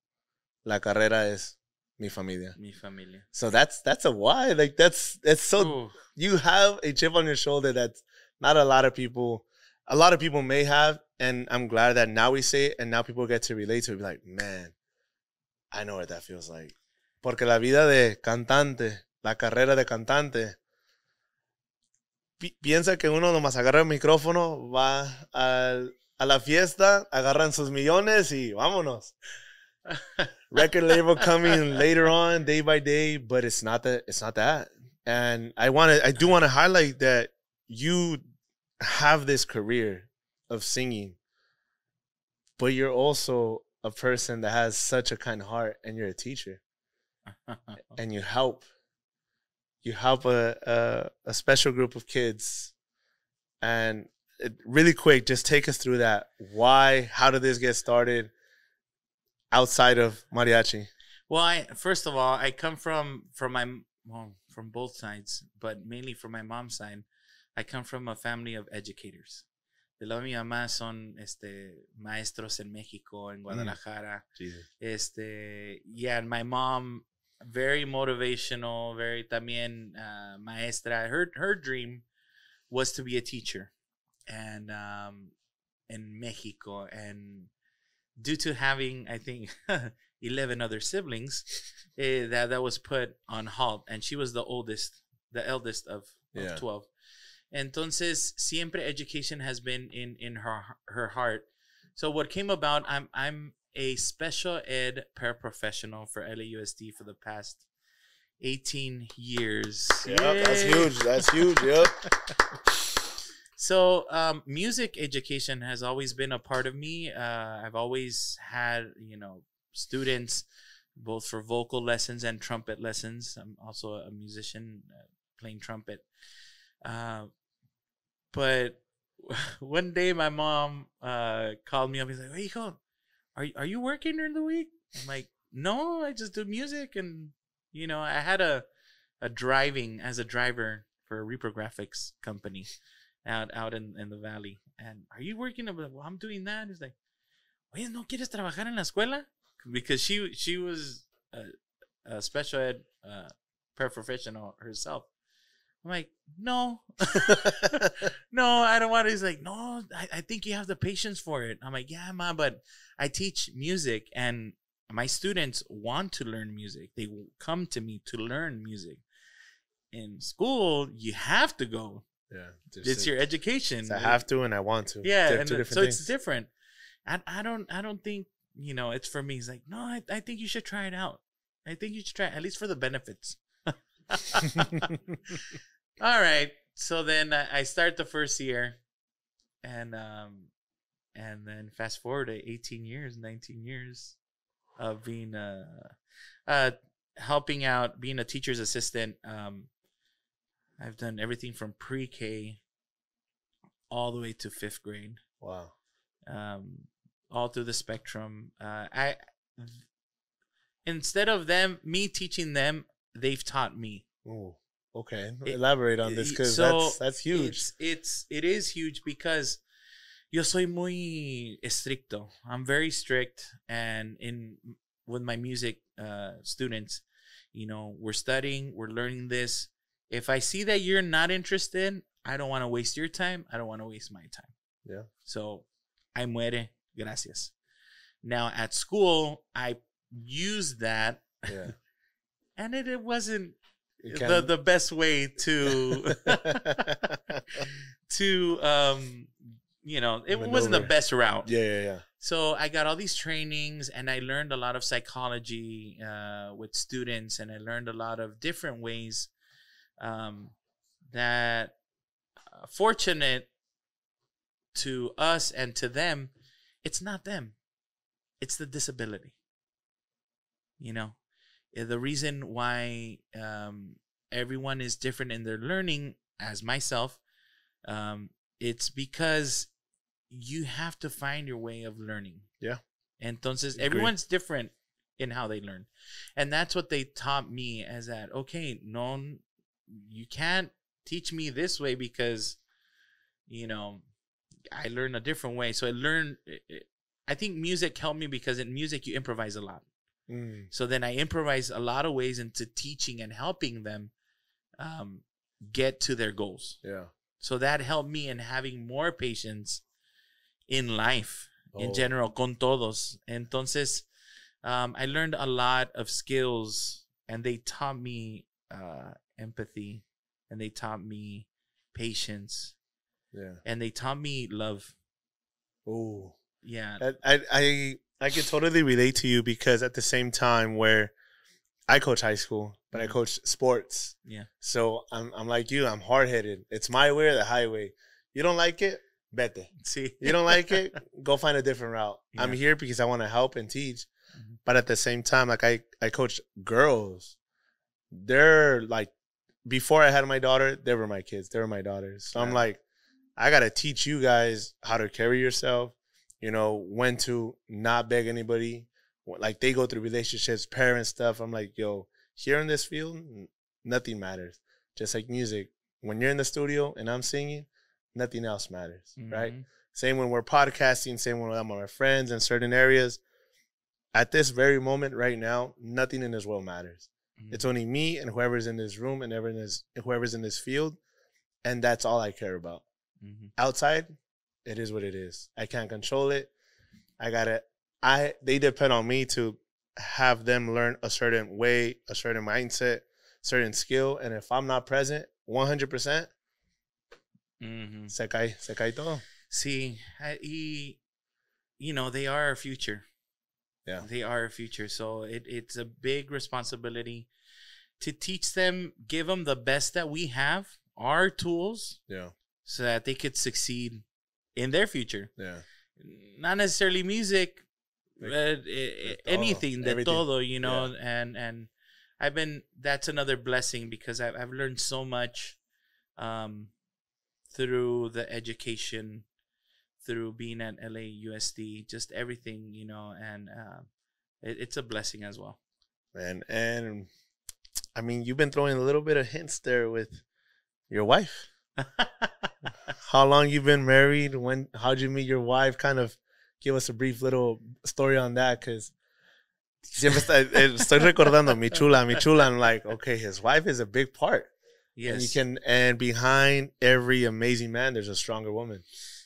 la carrera es mi familia. Mi familia. So that's that's a why. Like that's that's so Ooh, you have a chip on your shoulder that not a lot of people a lot of people may have and i'm glad that now we say it and now people get to relate to it be like man i know what that feels like porque la vida de cantante la carrera de cantante pi- piensa que uno nomás agarra el micrófono va al- a la fiesta agarran sus millones y vámonos record label coming later on day by day but it's not that it's not that. And i want to i do want to highlight that you have this career of singing but you're also a person that has such a kind heart and you're a teacher. And you help you help a a, a special group of kids. And it, really quick just take us through that. Why how did this get started outside of mariachi Well, I first of all, I come from from my well, from both sides, but mainly from my mom's side. I come from a family of educators. De lado de mi mamá son este maestros en México, en Guadalajara. jesus Este, yeah, and my mom very motivational, very también uh, maestra. Her her dream was to be a teacher, and um, in Mexico, and due to having I think eleven other siblings, eh, that that was put on halt, and she was the oldest, the eldest of, of Yeah. twelve. Entonces, siempre education has been in in her her heart. So what came about? I'm I'm a special ed paraprofessional for LAUSD for the past 18 years. yeah that's huge that's huge yep So, um, music education has always been a part of me. Uh, I've always had, you know, students both for vocal lessons and trumpet lessons. I'm also a musician uh, playing trumpet. Uh, but one day my mom uh, called me up. He's like, "Hey, hijo, are are you working during the week?" I'm like, "No, I just do music." And you know, I had a a driving as a driver for a reprographics company out out in, in the valley. And are you working? I'm like, well, I'm doing that. He's like, Oye, ¿no quieres trabajar en la escuela? Because she she was a, a special ed uh, paraprofessional herself. I'm like, no, no, I don't want to. He's like, no, I, I think you have the patience for it. I'm like, yeah, mom, but I teach music and my students want to learn music. They come to me to learn music. In school, you have to go. Yeah It's your education. i have to and i want to yeah, and two uh, so things. it's different. I I don't I don't think you know it's for me. It's like, no, I, I think you should try it out. I think you should try it, at least for the benefits. All right. So then I start the first year, and um, and then fast forward to eighteen years, nineteen years of being uh, uh, helping out, being a teacher's assistant. Um, I've done everything from pre-K all the way to fifth grade wow um, all through the spectrum. Uh, I instead of them me teaching them, they've taught me. Ooh, okay It- elaborate on this because so that's that's huge It's, it's it is huge because yo soy muy estricto. I'm very strict, and in with my music uh, students, you know, we're studying, we're learning this. If I see that you're not interested, I don't want to waste your time. I don't want to waste my time. Yeah. So, I muere, gracias. Now at school, I used that, yeah and it, it wasn't the the best way to to um you know it wasn't the best route yeah yeah yeah so i got all these trainings and i learned a lot of psychology uh, with students and i learned a lot of different ways um, that uh, fortunate to us and to them it's not them. It's the disability. You know? Uh, the reason why um, everyone is different in their learning as myself um, it's because you have to find your way of learning. Yeah. And entonces everyone's different in how they learn. And that's what they taught me as that okay no you can't teach me this way because, you know, I learn a different way. So I learned. I think music helped me because in music you improvise a lot. Mm, So then I improvise a lot of ways into teaching and helping them um, get to their goals. yeah. So that helped me in having more patience in life in Oh. general, con todos. Entonces, um, I learned a lot of skills and they taught me uh, empathy and they taught me patience Yeah. and they taught me love. Oh. Yeah. I, I I I can totally relate to you because at the same time where I coach high school, but I Mhm. coach sports. Yeah. So I'm I'm like you. I'm hard headed. It's my way or the highway. You don't like it, vete. See, You don't like it, go find a different route. I'm here because I want to help and teach. Mhm. But at the same time, like I I coach girls. They're like before I had my daughter, they were my kids. They were my daughters. So I'm like, I gotta teach you guys how to carry yourself. You know when to not beg anybody. Like they go through relationships, parent stuff. I'm like, yo, here in this field, nothing matters. Just like music, when you're in the studio and I'm singing, nothing else matters, right? Mhm. Same when we're podcasting, same when I'm with my friends in certain areas. At this very moment right now, nothing in this world matters. It's only me and whoever's in this room and in this, whoever's in this field. And that's all I care about. Mhm. Outside, it is what it is. I can't control it. I gotta I they depend on me to have them learn a certain way, a certain mindset, certain skill. And if I'm not present 100%, Mhm. se cae, se cae todo. See, I- y, you know, they are our future. Yeah. They are our future. So it, it's a big responsibility to teach them, give them the best that we have, our tools, Yeah. so that they could succeed in their future. Yeah. Not necessarily music, Like, but todo, anything, de everything. todo, you know, and, and I've been, that's another blessing because I've, I've learned so much um, through the education through being at LAUSD, just everything, you know, and uh, it, it's a blessing as well. man. And I mean, you've been throwing a little bit of hints there with your wife. How long you've been married? When? How'd you meet your wife? Kind of give us a brief little story on that, because siempre está, eh, estoy recordando mi chula, mi chula. I'm like, okay, his wife is a big part. yes. And you can, and behind every amazing man, there's a stronger woman.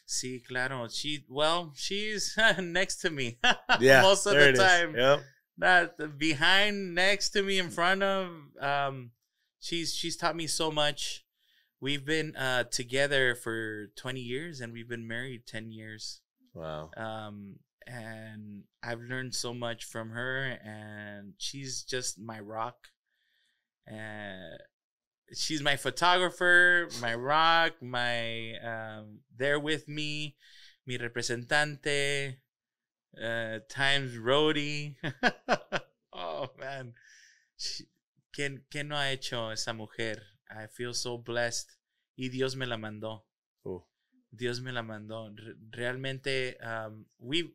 Sí, claro. She, well, she's next to me Yeah, most of there the it is. time. Yep. Not behind, next to me, in front of. Um, she's she's taught me so much. We've been uh, together for 20 years and we've been married 10 years. Wow. um, and I've learned so much from her, and she's just my rock. And she's my photographer, my rock, my um, there with me, mi representante, uh, times roadie. oh man, she, ¿Quién, ¿Quién no ha hecho esa mujer? I feel so blessed. Y Dios me la mandó. Ooh. Dios me la mandó. Re- Realmente, um, we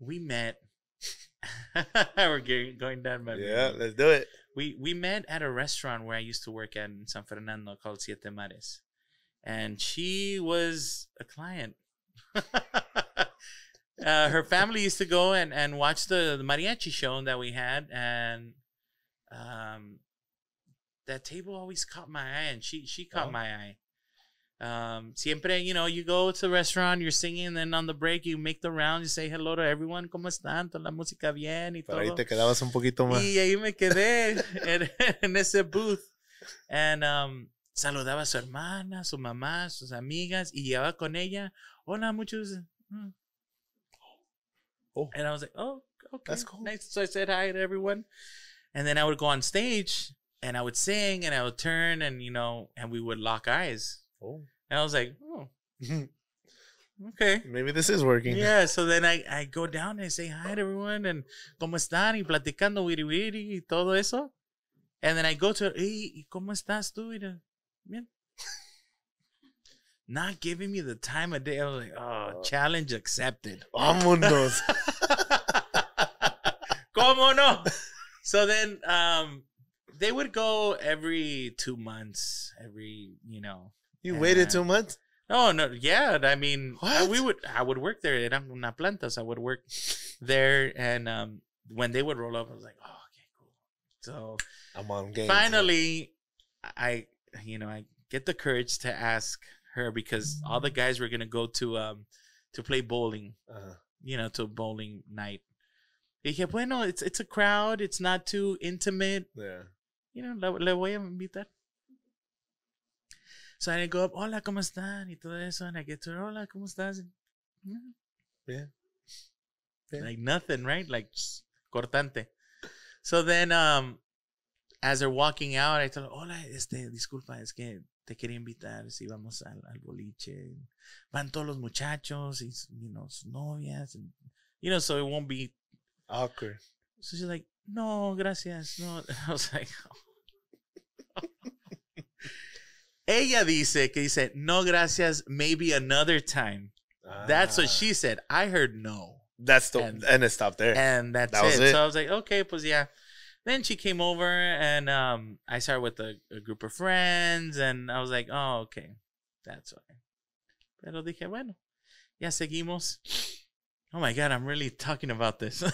we met. We're getting, going down my Yeah, let's do it. We we met at a restaurant where I used to work at in San Fernando called Siete Mares, and she was a client. uh, her family used to go and, and watch the, the mariachi show that we had, and um, that table always caught my eye, and she she caught Oh. my eye. Um, siempre, you know, you go to the restaurant, you're singing, and then on the break you make the rounds, you say hello to everyone, ¿cómo están? Toda la música bien y Pero ahí todo. te quedabas un poquito más. Y ahí me quedé en, en ese booth. And um, saludaba a su hermana, su mamá, sus amigas, y llevaba con ella. Hola, muchos. mm. Oh. And I was like, oh, okay. That's cool. Nice. So I said hi to everyone. And then I would go on stage and I would sing and I would turn and, you know, and we would lock eyes. Oh. And I was like, oh, okay. Maybe this is working. Yeah, so then I, I go down and I say hi to everyone and ¿cómo están? Y platicando wiri wiri y todo eso. And then I go to her, hey, cómo estás tú? Yo, Bien. Not giving me the time of day. I was like, oh, Oh. challenge accepted. Vámonos. ¿Cómo no? So then, um, they would go every two months, every you know. You waited Uh, two months. Oh no, yeah. I mean, we would. I would work there. Eran una plantas. I would work there, and um, when they would roll up, I was like, oh, okay, cool. So I'm on game. finally, I, you know, I get the courage to ask her because all the guys were gonna go to um to play bowling. Uh, you know, to bowling night. Dije, bueno, it's it's a crowd. It's not too intimate. yeah. You know, le, le voy a invitar. So I go up, hola, ¿cómo están? Y todo eso. And I get to her, hola, ¿cómo estás? "Mm." Yeah. Yeah. Like nothing, right? Like just cortante. So then, um, as they're walking out, I tell her, hola, este, disculpa, es que te quería invitar si vamos al, al boliche. Van todos los muchachos y, you know, sus novias. And, you know, so it won't be Awkward. So she's like, no, gracias. No. I was like, ella dice que dice, no, gracias, maybe another time. That's Ah. what she said. I heard no. That's the and- and, it stopped there. And that's That it. it. So I was like, okay, pues yeah. Then she came over and um, I started with a, a group of friends and I was like, oh, okay. That's why. Pero dije, bueno, ya seguimos. Oh my God, I'm really talking about this.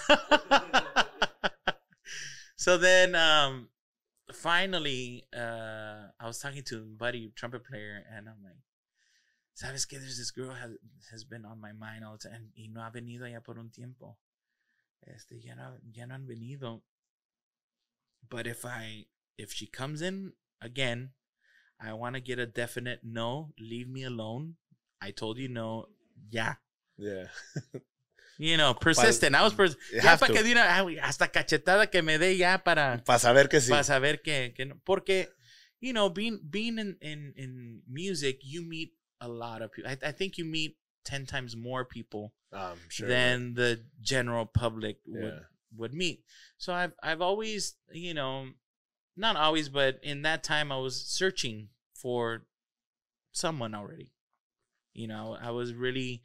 so then um, finally, uh, I was talking to a buddy, trumpet player, and I'm like, ¿Sabes que There's this girl has, has been on my mind all the time y no ha venido ya por un tiempo. Este, ya no, ya no han venido. But if I, if she comes in again, I want to get a definite no, leave me alone. I told you no, yeah. yeah. You know, persistent. I was pers- You ya para to. que ah, hasta cachetada que me dé ya para, Para saber que sí. para saber que, que no. Porque, you know, being being in, in, in music, you meet a lot of people. I, I think you meet 10 times more people Um, sure. than the general public would Yeah. would meet. So I've I've always, you know, not always, but in that time I was searching for someone already. You know, I was really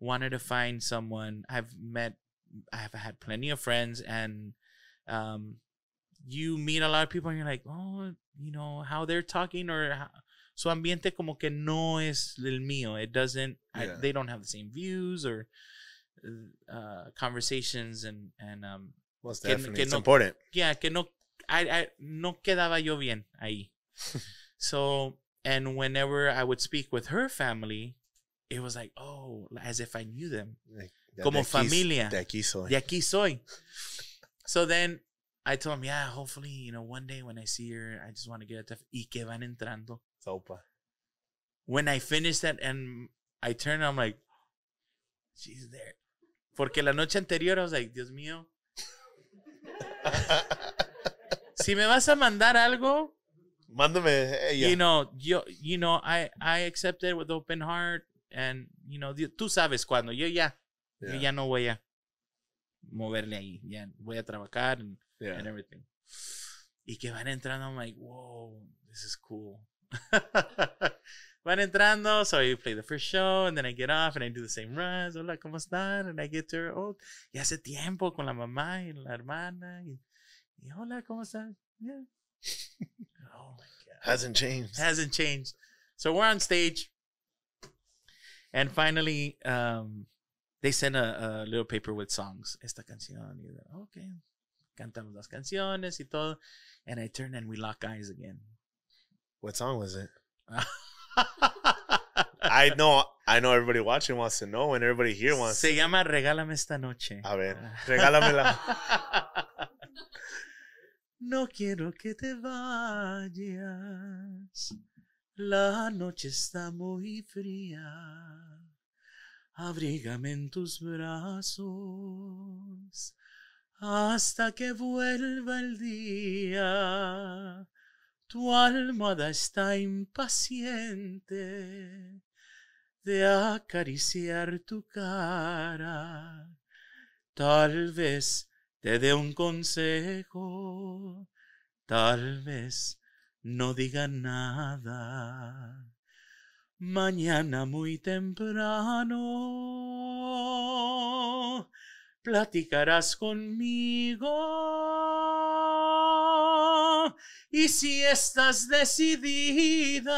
wanted to find someone. I've met I've had plenty of friends and um you meet a lot of people and you're like, "Oh, you know, how they're talking or how, su ambiente como que no es el mío. It doesn't I, Yeah. they don't have the same views or uh conversations and and um Most que- definitely. que it's no- important. yeah, que no, I, I, no quedaba yo bien ahí. so, and whenever I would speak with her family, it was like, oh, as if I knew them. Like, de Como aquí- familia. De aquí soy. De aquí soy. So then I told him, yeah, hopefully, you know, one day when I see her, I just want to get a tef- y que van entrando. Sopa. When I finished that and I turned, I'm like, she's there. Porque la noche anterior I was like, Dios mío, si me vas a mandar algo, Mándame ella. you know, yo, you know, I, I accept it with open heart and, you know, tú sabes cuando, yo ya, yo ya no voy a moverle ahí, ya voy a trabajar and, yeah. and everything. Y que van entrando, I'm like, whoa, this is cool. van entrando, so I play the first show and then I get off and I do the same runs. Hola, ¿cómo están? And I get to her, oh, ya hace tiempo con la mamá y la hermana. Y, y hola, ¿cómo están? Yeah. oh my God. Hasn't changed. hasn't changed. So we're on stage, and finally, um, they sent a, a little paper with songs. Esta canción. Y yo, okay, cantamos las canciones y todo. And I turn and we lock eyes again. What song was it? I know. I know. Everybody watching wants to know, and everybody here wants. Se llama Regálame esta noche. A ver, regálamela. No quiero que te vayas. La noche está muy fría. Abrígame en tus brazos hasta que vuelva el día. Tu almohada está impaciente de acariciar tu cara. Tal vez te dé un consejo, tal vez no diga nada. Mañana muy temprano platicarás conmigo Y si estás decidida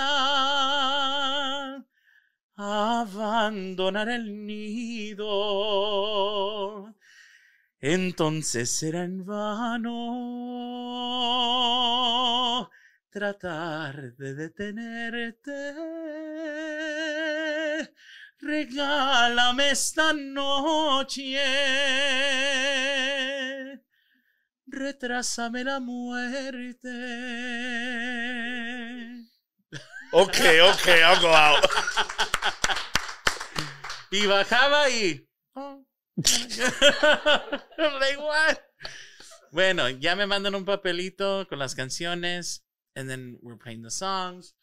a abandonar el nido, entonces será en vano tratar de detenerte. Regálame esta noche. Retrásame la muerte. Okay, okay, I'll go out. Y bajaba y. oh. Like, what? Bueno, ya me mandan un papelito con las canciones. And then we're playing the songs.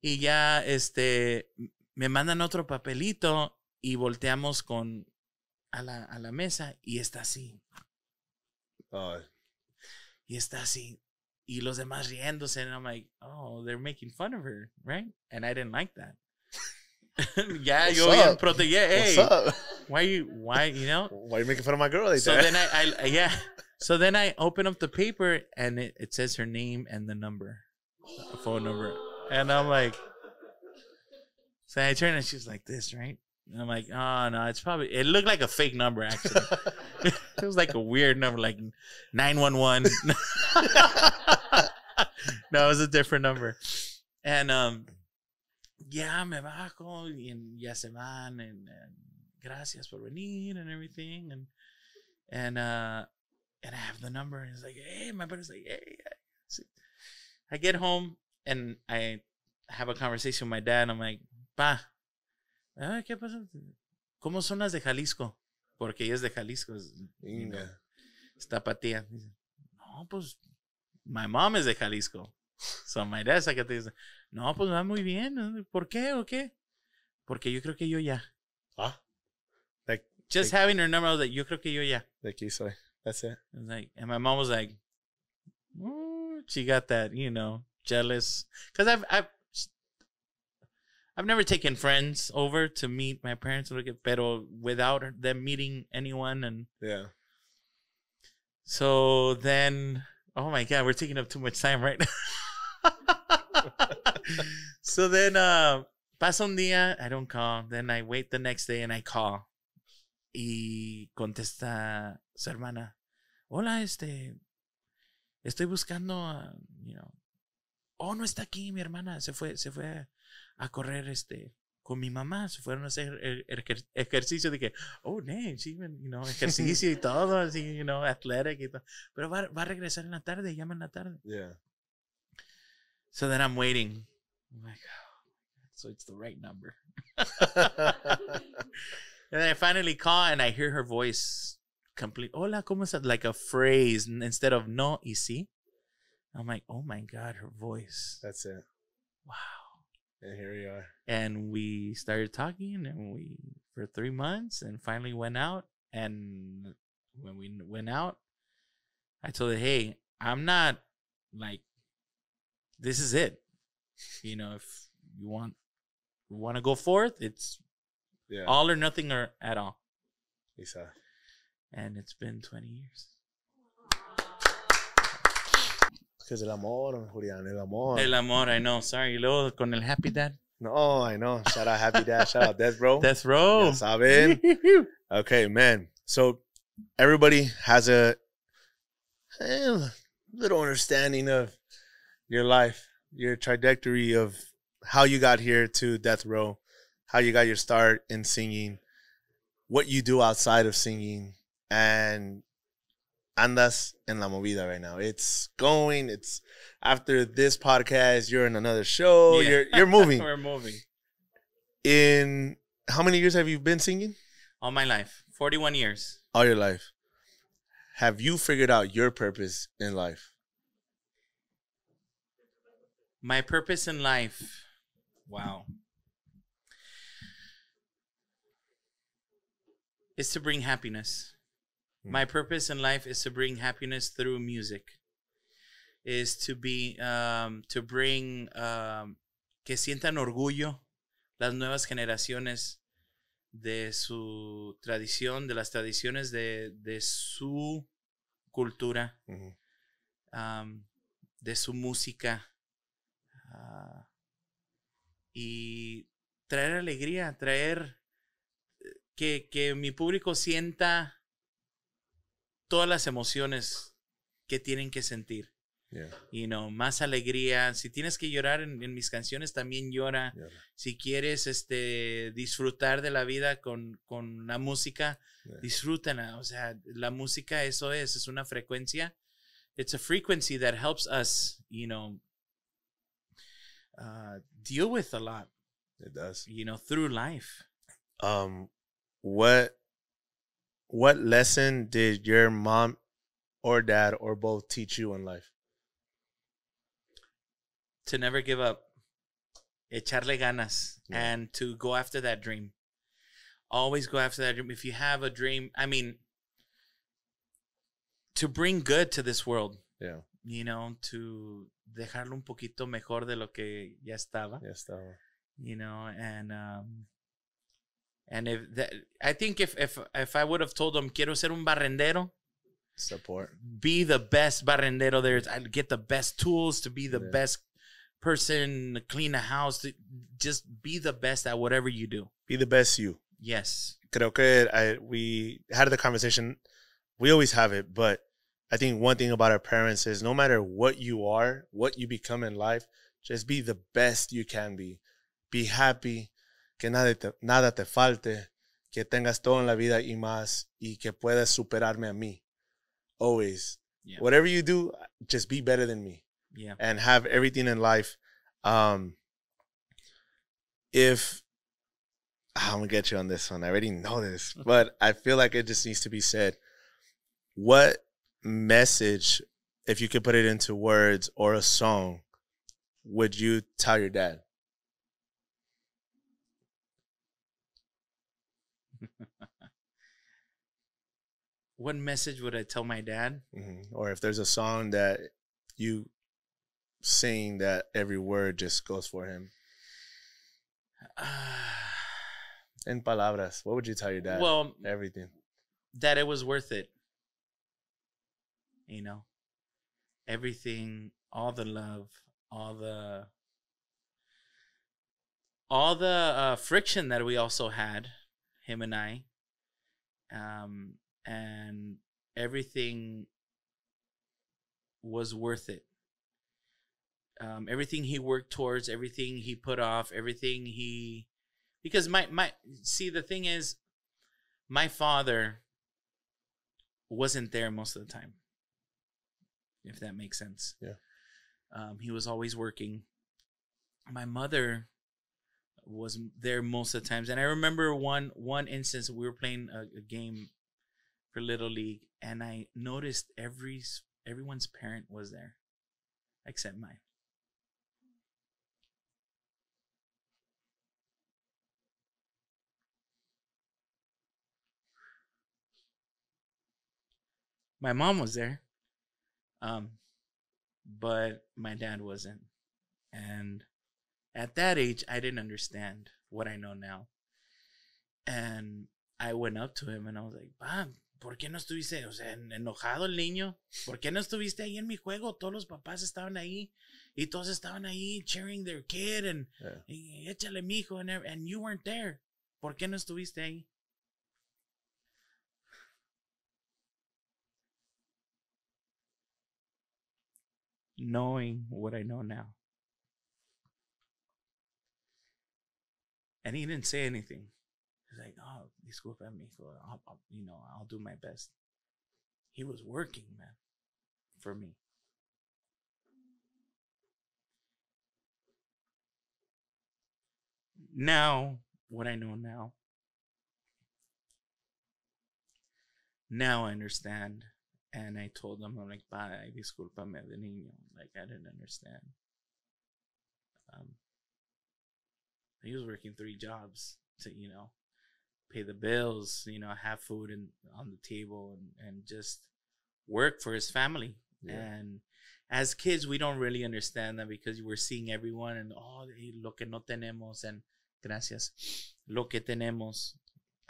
Y ya, este, me mandan otro papelito y volteamos con a la, a la mesa y está así. Oh, Y está así. Y los demás riéndose. And I'm like, oh, they're making fun of her, right? And I didn't like that. ya, What's yo bien. Hey, what's up? why you, why, you know? Why are you making fun of my girl like So that? then I, I, yeah. So then I open up the paper and it, it says her name and the number, a phone number. And I'm like, so I turn and she's like this, right? And I'm like, oh no, it's probably, it looked like a fake number actually. it was like a weird number, like 911. no, it was a different number. And um, yeah, me bajo en- ya se van and, and gracias por venir and everything and and uh and I have the number and it's like hey my brother's like hey So I get home and I have a conversation with my dad I'm like pa ah, ¿qué pasa? ¿cómo son las de Jalisco? porque ella es de Jalisco es, you know, es tapatía no pues my mom is de Jalisco so my dad's like no pues va muy bien. ¿por qué o qué? porque yo creo que yo ya Ah, like, just Like- having her number I was like yo creo que yo ya like you say. That's it. I was like, and my mom was like, "Mm," she got that, you know, jealous. Cause I've, I've, I've never taken friends over to meet my parents, pero without them meeting anyone. And Yeah. so then, oh my God, we're taking up too much time right now. so then, uh, pasa un día, I don't call. Then I wait the next day and I call. Y contesta su hermana. Hola, este. Estoy buscando, a, you know. Oh, no está aquí mi hermana. Se fue, se fue a correr, este, con mi mamá. Se fueron a hacer el, el ejer- ejercicio. Dije, oh, no, she even, you know, ejercicio y todo, así, you know, athletic y todo. Pero va, va a regresar en la tarde, llama en la tarde. Yeah. So then I'm waiting. I'm like, oh, so it's the right number. And then I finally call and I hear her voice complete. Hola, ¿cómo estás? Like a phrase instead of no y sí. I'm like, oh my God, her voice. That's it. Wow. And here we are. And we started talking and we, for three months, and finally went out. And when we went out, I told her, hey, I'm not like, this is it. You know, if you want, you want to go forth, it's Yeah. all or nothing or at all. Isa. And it's been 20 years. Because el amor, Julián, el amor. El amor, I know. Sorry. Y luego con el Happy Dad. no, I know. Shout out Happy Dad. Shout out Death Bro. Death Row. Ya saben. Okay, man. So everybody has a eh, little understanding of your life, your trajectory of how you got here to Death Row, how you got your start in singing, what you do outside of singing, and andas en la movida right now. It's going. It's after this podcast, you're in another show. Yeah. You're you're moving. We're moving. in how many years have you been singing? All my life. 41 years. all your life, have you figured out your purpose in life? My purpose in life. Wow. Is to bring happiness. Hmm. My purpose in life is to bring happiness through music. Is to be um to bring um que sientan orgullo las nuevas generaciones de su tradición, de las tradiciones de, de su cultura. Um, de su música ah, y traer alegría, traer eh, que, que mi público sienta todas las emociones que tienen que sentir. Yeah. You know, más alegría. Si tienes que llorar en, en mis canciones, también llora. Yeah. Si quieres este, disfrutar de la vida con, con la música, Yeah. disfrútala. O sea, la música eso es, es una frecuencia. It's a frequency that helps us, you know, uh, deal with a lot, It does. you know, through life. Um, what what lesson did your mom or dad or both teach you in life? To never give up, echarle ganas, Yeah. and to go after that dream. Always go after that dream. If you have a dream, I mean, to bring good to this world, Yeah. you know, to dejarlo un poquito mejor de lo que ya estaba. That one. you know and um and if that i think if if if i would have told them quiero ser un barrendero Support. be the best barrendero there i'd get the best tools to be the Yeah. best person to clean a house to just be the best at whatever you do Be the best you. yes Creo que I, we had the conversation. We always have it, but I think one thing about our parents is no matter what you are, what you become in life, just be the best you can be. Be happy, que nada te, nada te falte, que tengas todo en la vida y más, y que puedas superarme a mí. Always. Yeah. Whatever you do, just be better than me. yeah and have everything in life. Um, if I'm gonna get you on this one, I already know this, but I feel like it just needs to be said. What message, if you could put it into words or a song, would you tell your dad? what message would i tell my dad Mhm. Or if there's a song that you sing that every word just goes for him. In palabras, what would you tell your dad? well everything. that it was worth it. You know, everything, all the love, all the, all the uh, friction that we also had, him and I, um, and everything was worth it. Um, everything he worked towards, everything he put off, everything he, because my my see the thing is, my father wasn't there most of the time. If that makes sense. Yeah. Um, he was always working. My mother was there most of the times, and I remember one one instance we were playing a, a game for little league, and I noticed every everyone's parent was there, except mine. my mom was there um but my dad wasn't and at that age i didn't understand what i know now. And i went up to him and i was like pa ¿por qué no estuviste? O sea en- enojado el niño. ¿por qué no estuviste ahí en mi juego? Todos los papás estaban ahí y todos estaban ahí cheering their kid and Yeah. y échale mijo and, and you weren't there. ¿por qué no estuviste ahí? Knowing what I know now. And he didn't say anything. He's like, "Oh, disculpa, mijo. I'll, I'll, you know, I'll do my best." He was working, man, for me. Now, what I know now, now I understand. And I told him, I'm like, pa, ay, discúlpame de niño. Like, I didn't understand. Um, he was working three jobs to, you know, pay the bills, you know, have food and on the table and, and just work for his family. Yeah. And as kids, we don't really understand that because we're seeing everyone and, oh, eh, lo que no tenemos and gracias, lo que tenemos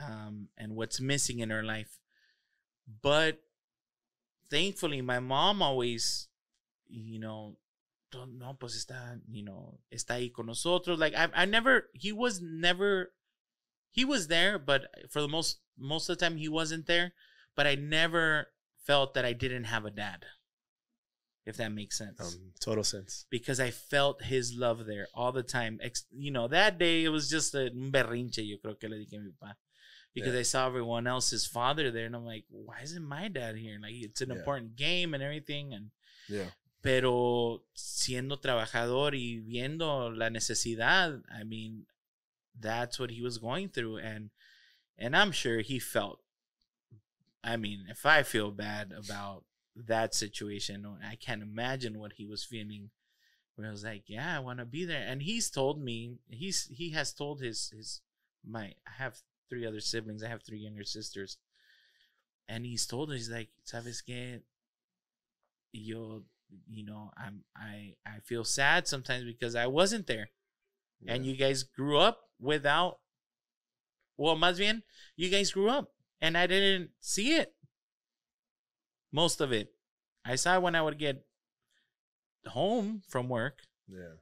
um, and what's missing in our life. But thankfully, my mom always, you know, no, pues está, you know, está ahí con nosotros. Like I, I never, he was never, he was there, but for the most, most of the time he wasn't there. But I never felt that I didn't have a dad. If that makes sense. Um, total sense. Because I felt his love there all the time. Ex- you know, that day it was just a berrinche, yo creo que le dije a mi papá. Because Yeah. I saw everyone else's father there and I'm like, why isn't my dad here? Like it's an Yeah. important game and everything and Yeah. Pero siendo trabajador y viendo la necesidad, I mean, that's what he was going through and and I'm sure he felt I mean, if I feel bad about that situation, I can't imagine what he was feeling. Where I was like, yeah, I want to be there. And he's told me, he's he has told his his my I have three other siblings. I have three younger sisters. And he's told us he's like, ¿sabes qué? Yo, you know, I'm I I feel sad sometimes because I wasn't there. And you guys grew up without well, más bien, you guys grew up and I didn't see it. Most of it. I saw it when I would get home from work. Yeah.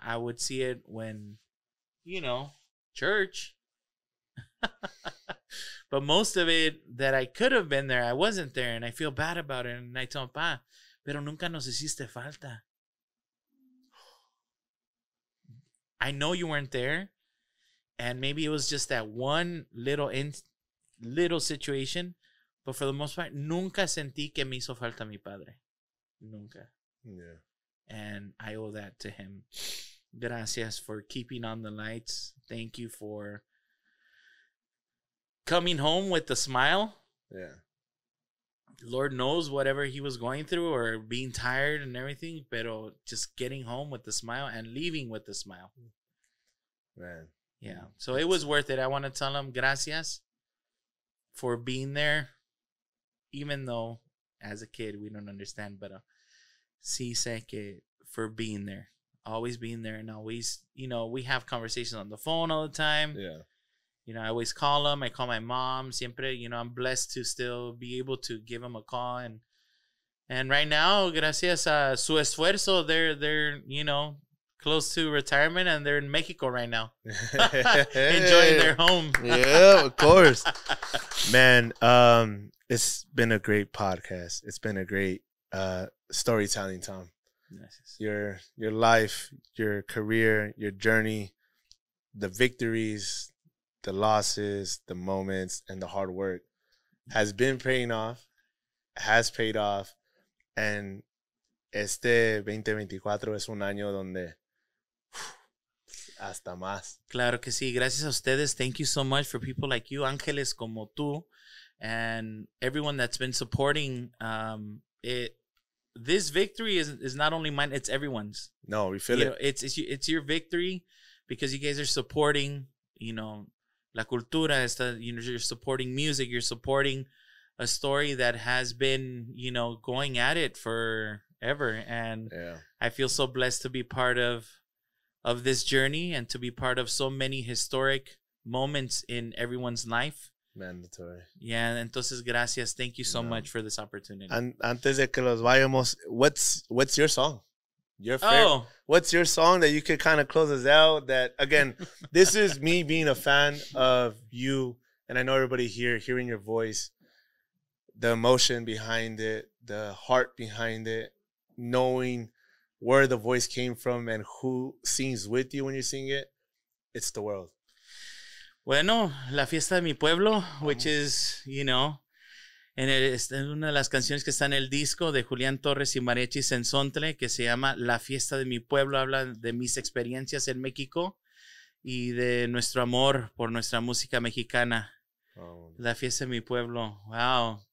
I would see it when, you know, church. but most of it that I could have been there, I wasn't there, and I feel bad about it. And I told Pa, pero nunca nos hiciste falta. I know you weren't there, and maybe it was just that one little in, little situation, but for the most part, nunca sentí que me hizo falta mi padre. Nunca Yeah. and I owe that to him. Gracias for keeping on the lights. Thank you for coming home with a smile. Yeah. Lord knows whatever he was going through or being tired and everything, pero just getting home with a smile and leaving with a smile. Man. Yeah. So it was worth it. I want to tell him gracias for being there, even though as a kid we don't understand, but uh, sí sé que for being there, always being there, and always, you know, we have conversations on the phone all the time. Yeah. You know, I always call him. I call my mom. Siempre, you know, I'm blessed to still be able to give him a call and and right now, gracias a su esfuerzo, they're they're you know close to retirement and they're in Mexico right now enjoying their home. yeah, of course. Man, um, it's been a great podcast. It's been a great uh storytelling, Tom. Gracias. Your your life, your career, your journey, the victories, the losses, the moments, and the hard work has been paying off, has paid off, and este 2024 es un año donde hasta más. Claro que sí. Gracias a ustedes. Thank you so much for people like you, ángeles como tú, and everyone that's been supporting um, it. This victory is is not only mine; it's everyone's. No, we feel you it. know, it's it's it's your victory because you guys are supporting, you know, la cultura. Esta, you know, you're supporting music. You're supporting a story that has been, you know, going at it for ever. and Yeah. I feel so blessed to be part of of this journey and to be part of so many historic moments in everyone's life. Mandatory. Yeah, entonces gracias. Thank you so No. much for this opportunity. And antes de que los vayamos, what's what's your song? Your favorite, oh, what's your song that you could kind of close us out? That again, this is me being a fan of you, and I know everybody here hearing your voice, the emotion behind it, the heart behind it, knowing where the voice came from and who sings with you when you sing it. It's the world. Bueno, la fiesta de mi pueblo, which is, you know, en el, en una de las canciones que está en el disco de Julián Torres y Mariachi Sensontle, que se llama La fiesta de mi pueblo, habla de mis experiencias en México y de nuestro amor por nuestra música mexicana. Um, La fiesta de mi pueblo, wow.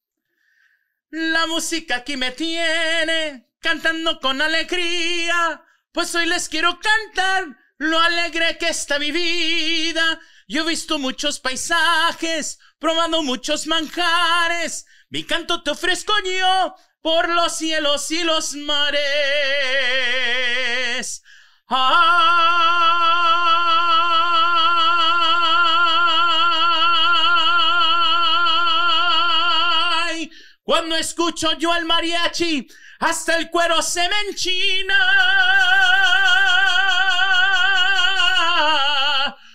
La música aquí me tiene cantando con alegría, pues hoy les quiero cantar lo alegre que está mi vida. Yo he visto muchos paisajes, probado muchos manjares. Mi canto te ofrezco yo por los cielos y los mares. Ay, Cuando escucho yo al mariachi, hasta el cuero se me enchina.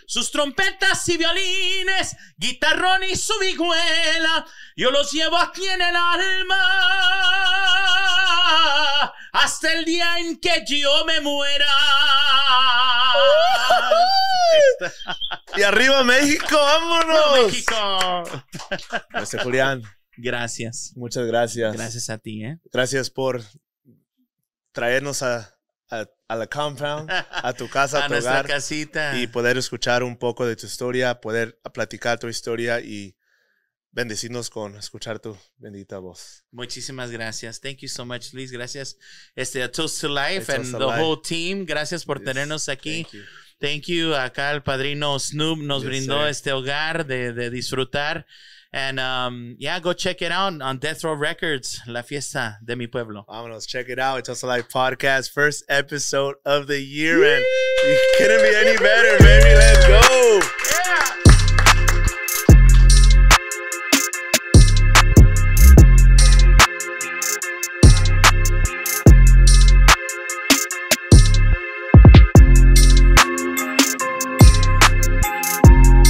Sus trompetas y violines, guitarrón y su vihuela, yo los llevo aquí en el alma hasta el día en que yo me muera. Y arriba México, vámonos. México. José Julián, Gracias. muchas gracias. Gracias a ti, ¿eh? Gracias por traernos a, a, a la compound, a tu casa, a, A tu nuestra hogar. casita. y poder escuchar un poco de tu historia, poder platicar tu historia y bendecirnos con escuchar tu bendita voz. Muchísimas gracias. Thank you so much, Liz. Gracias este, a Toast to Life and the Life. whole team. Gracias por Yes, tenernos aquí. thank you. Thank you. Acá el padrino Snoop nos Yes, brindó sir. este hogar de, de disfrutar. And um, yeah, go check it out on Death Row Records, la fiesta de mi pueblo. Vámonos, check it out. It's also like podcast, first episode of the year, and it couldn't be any better, baby. Let's go.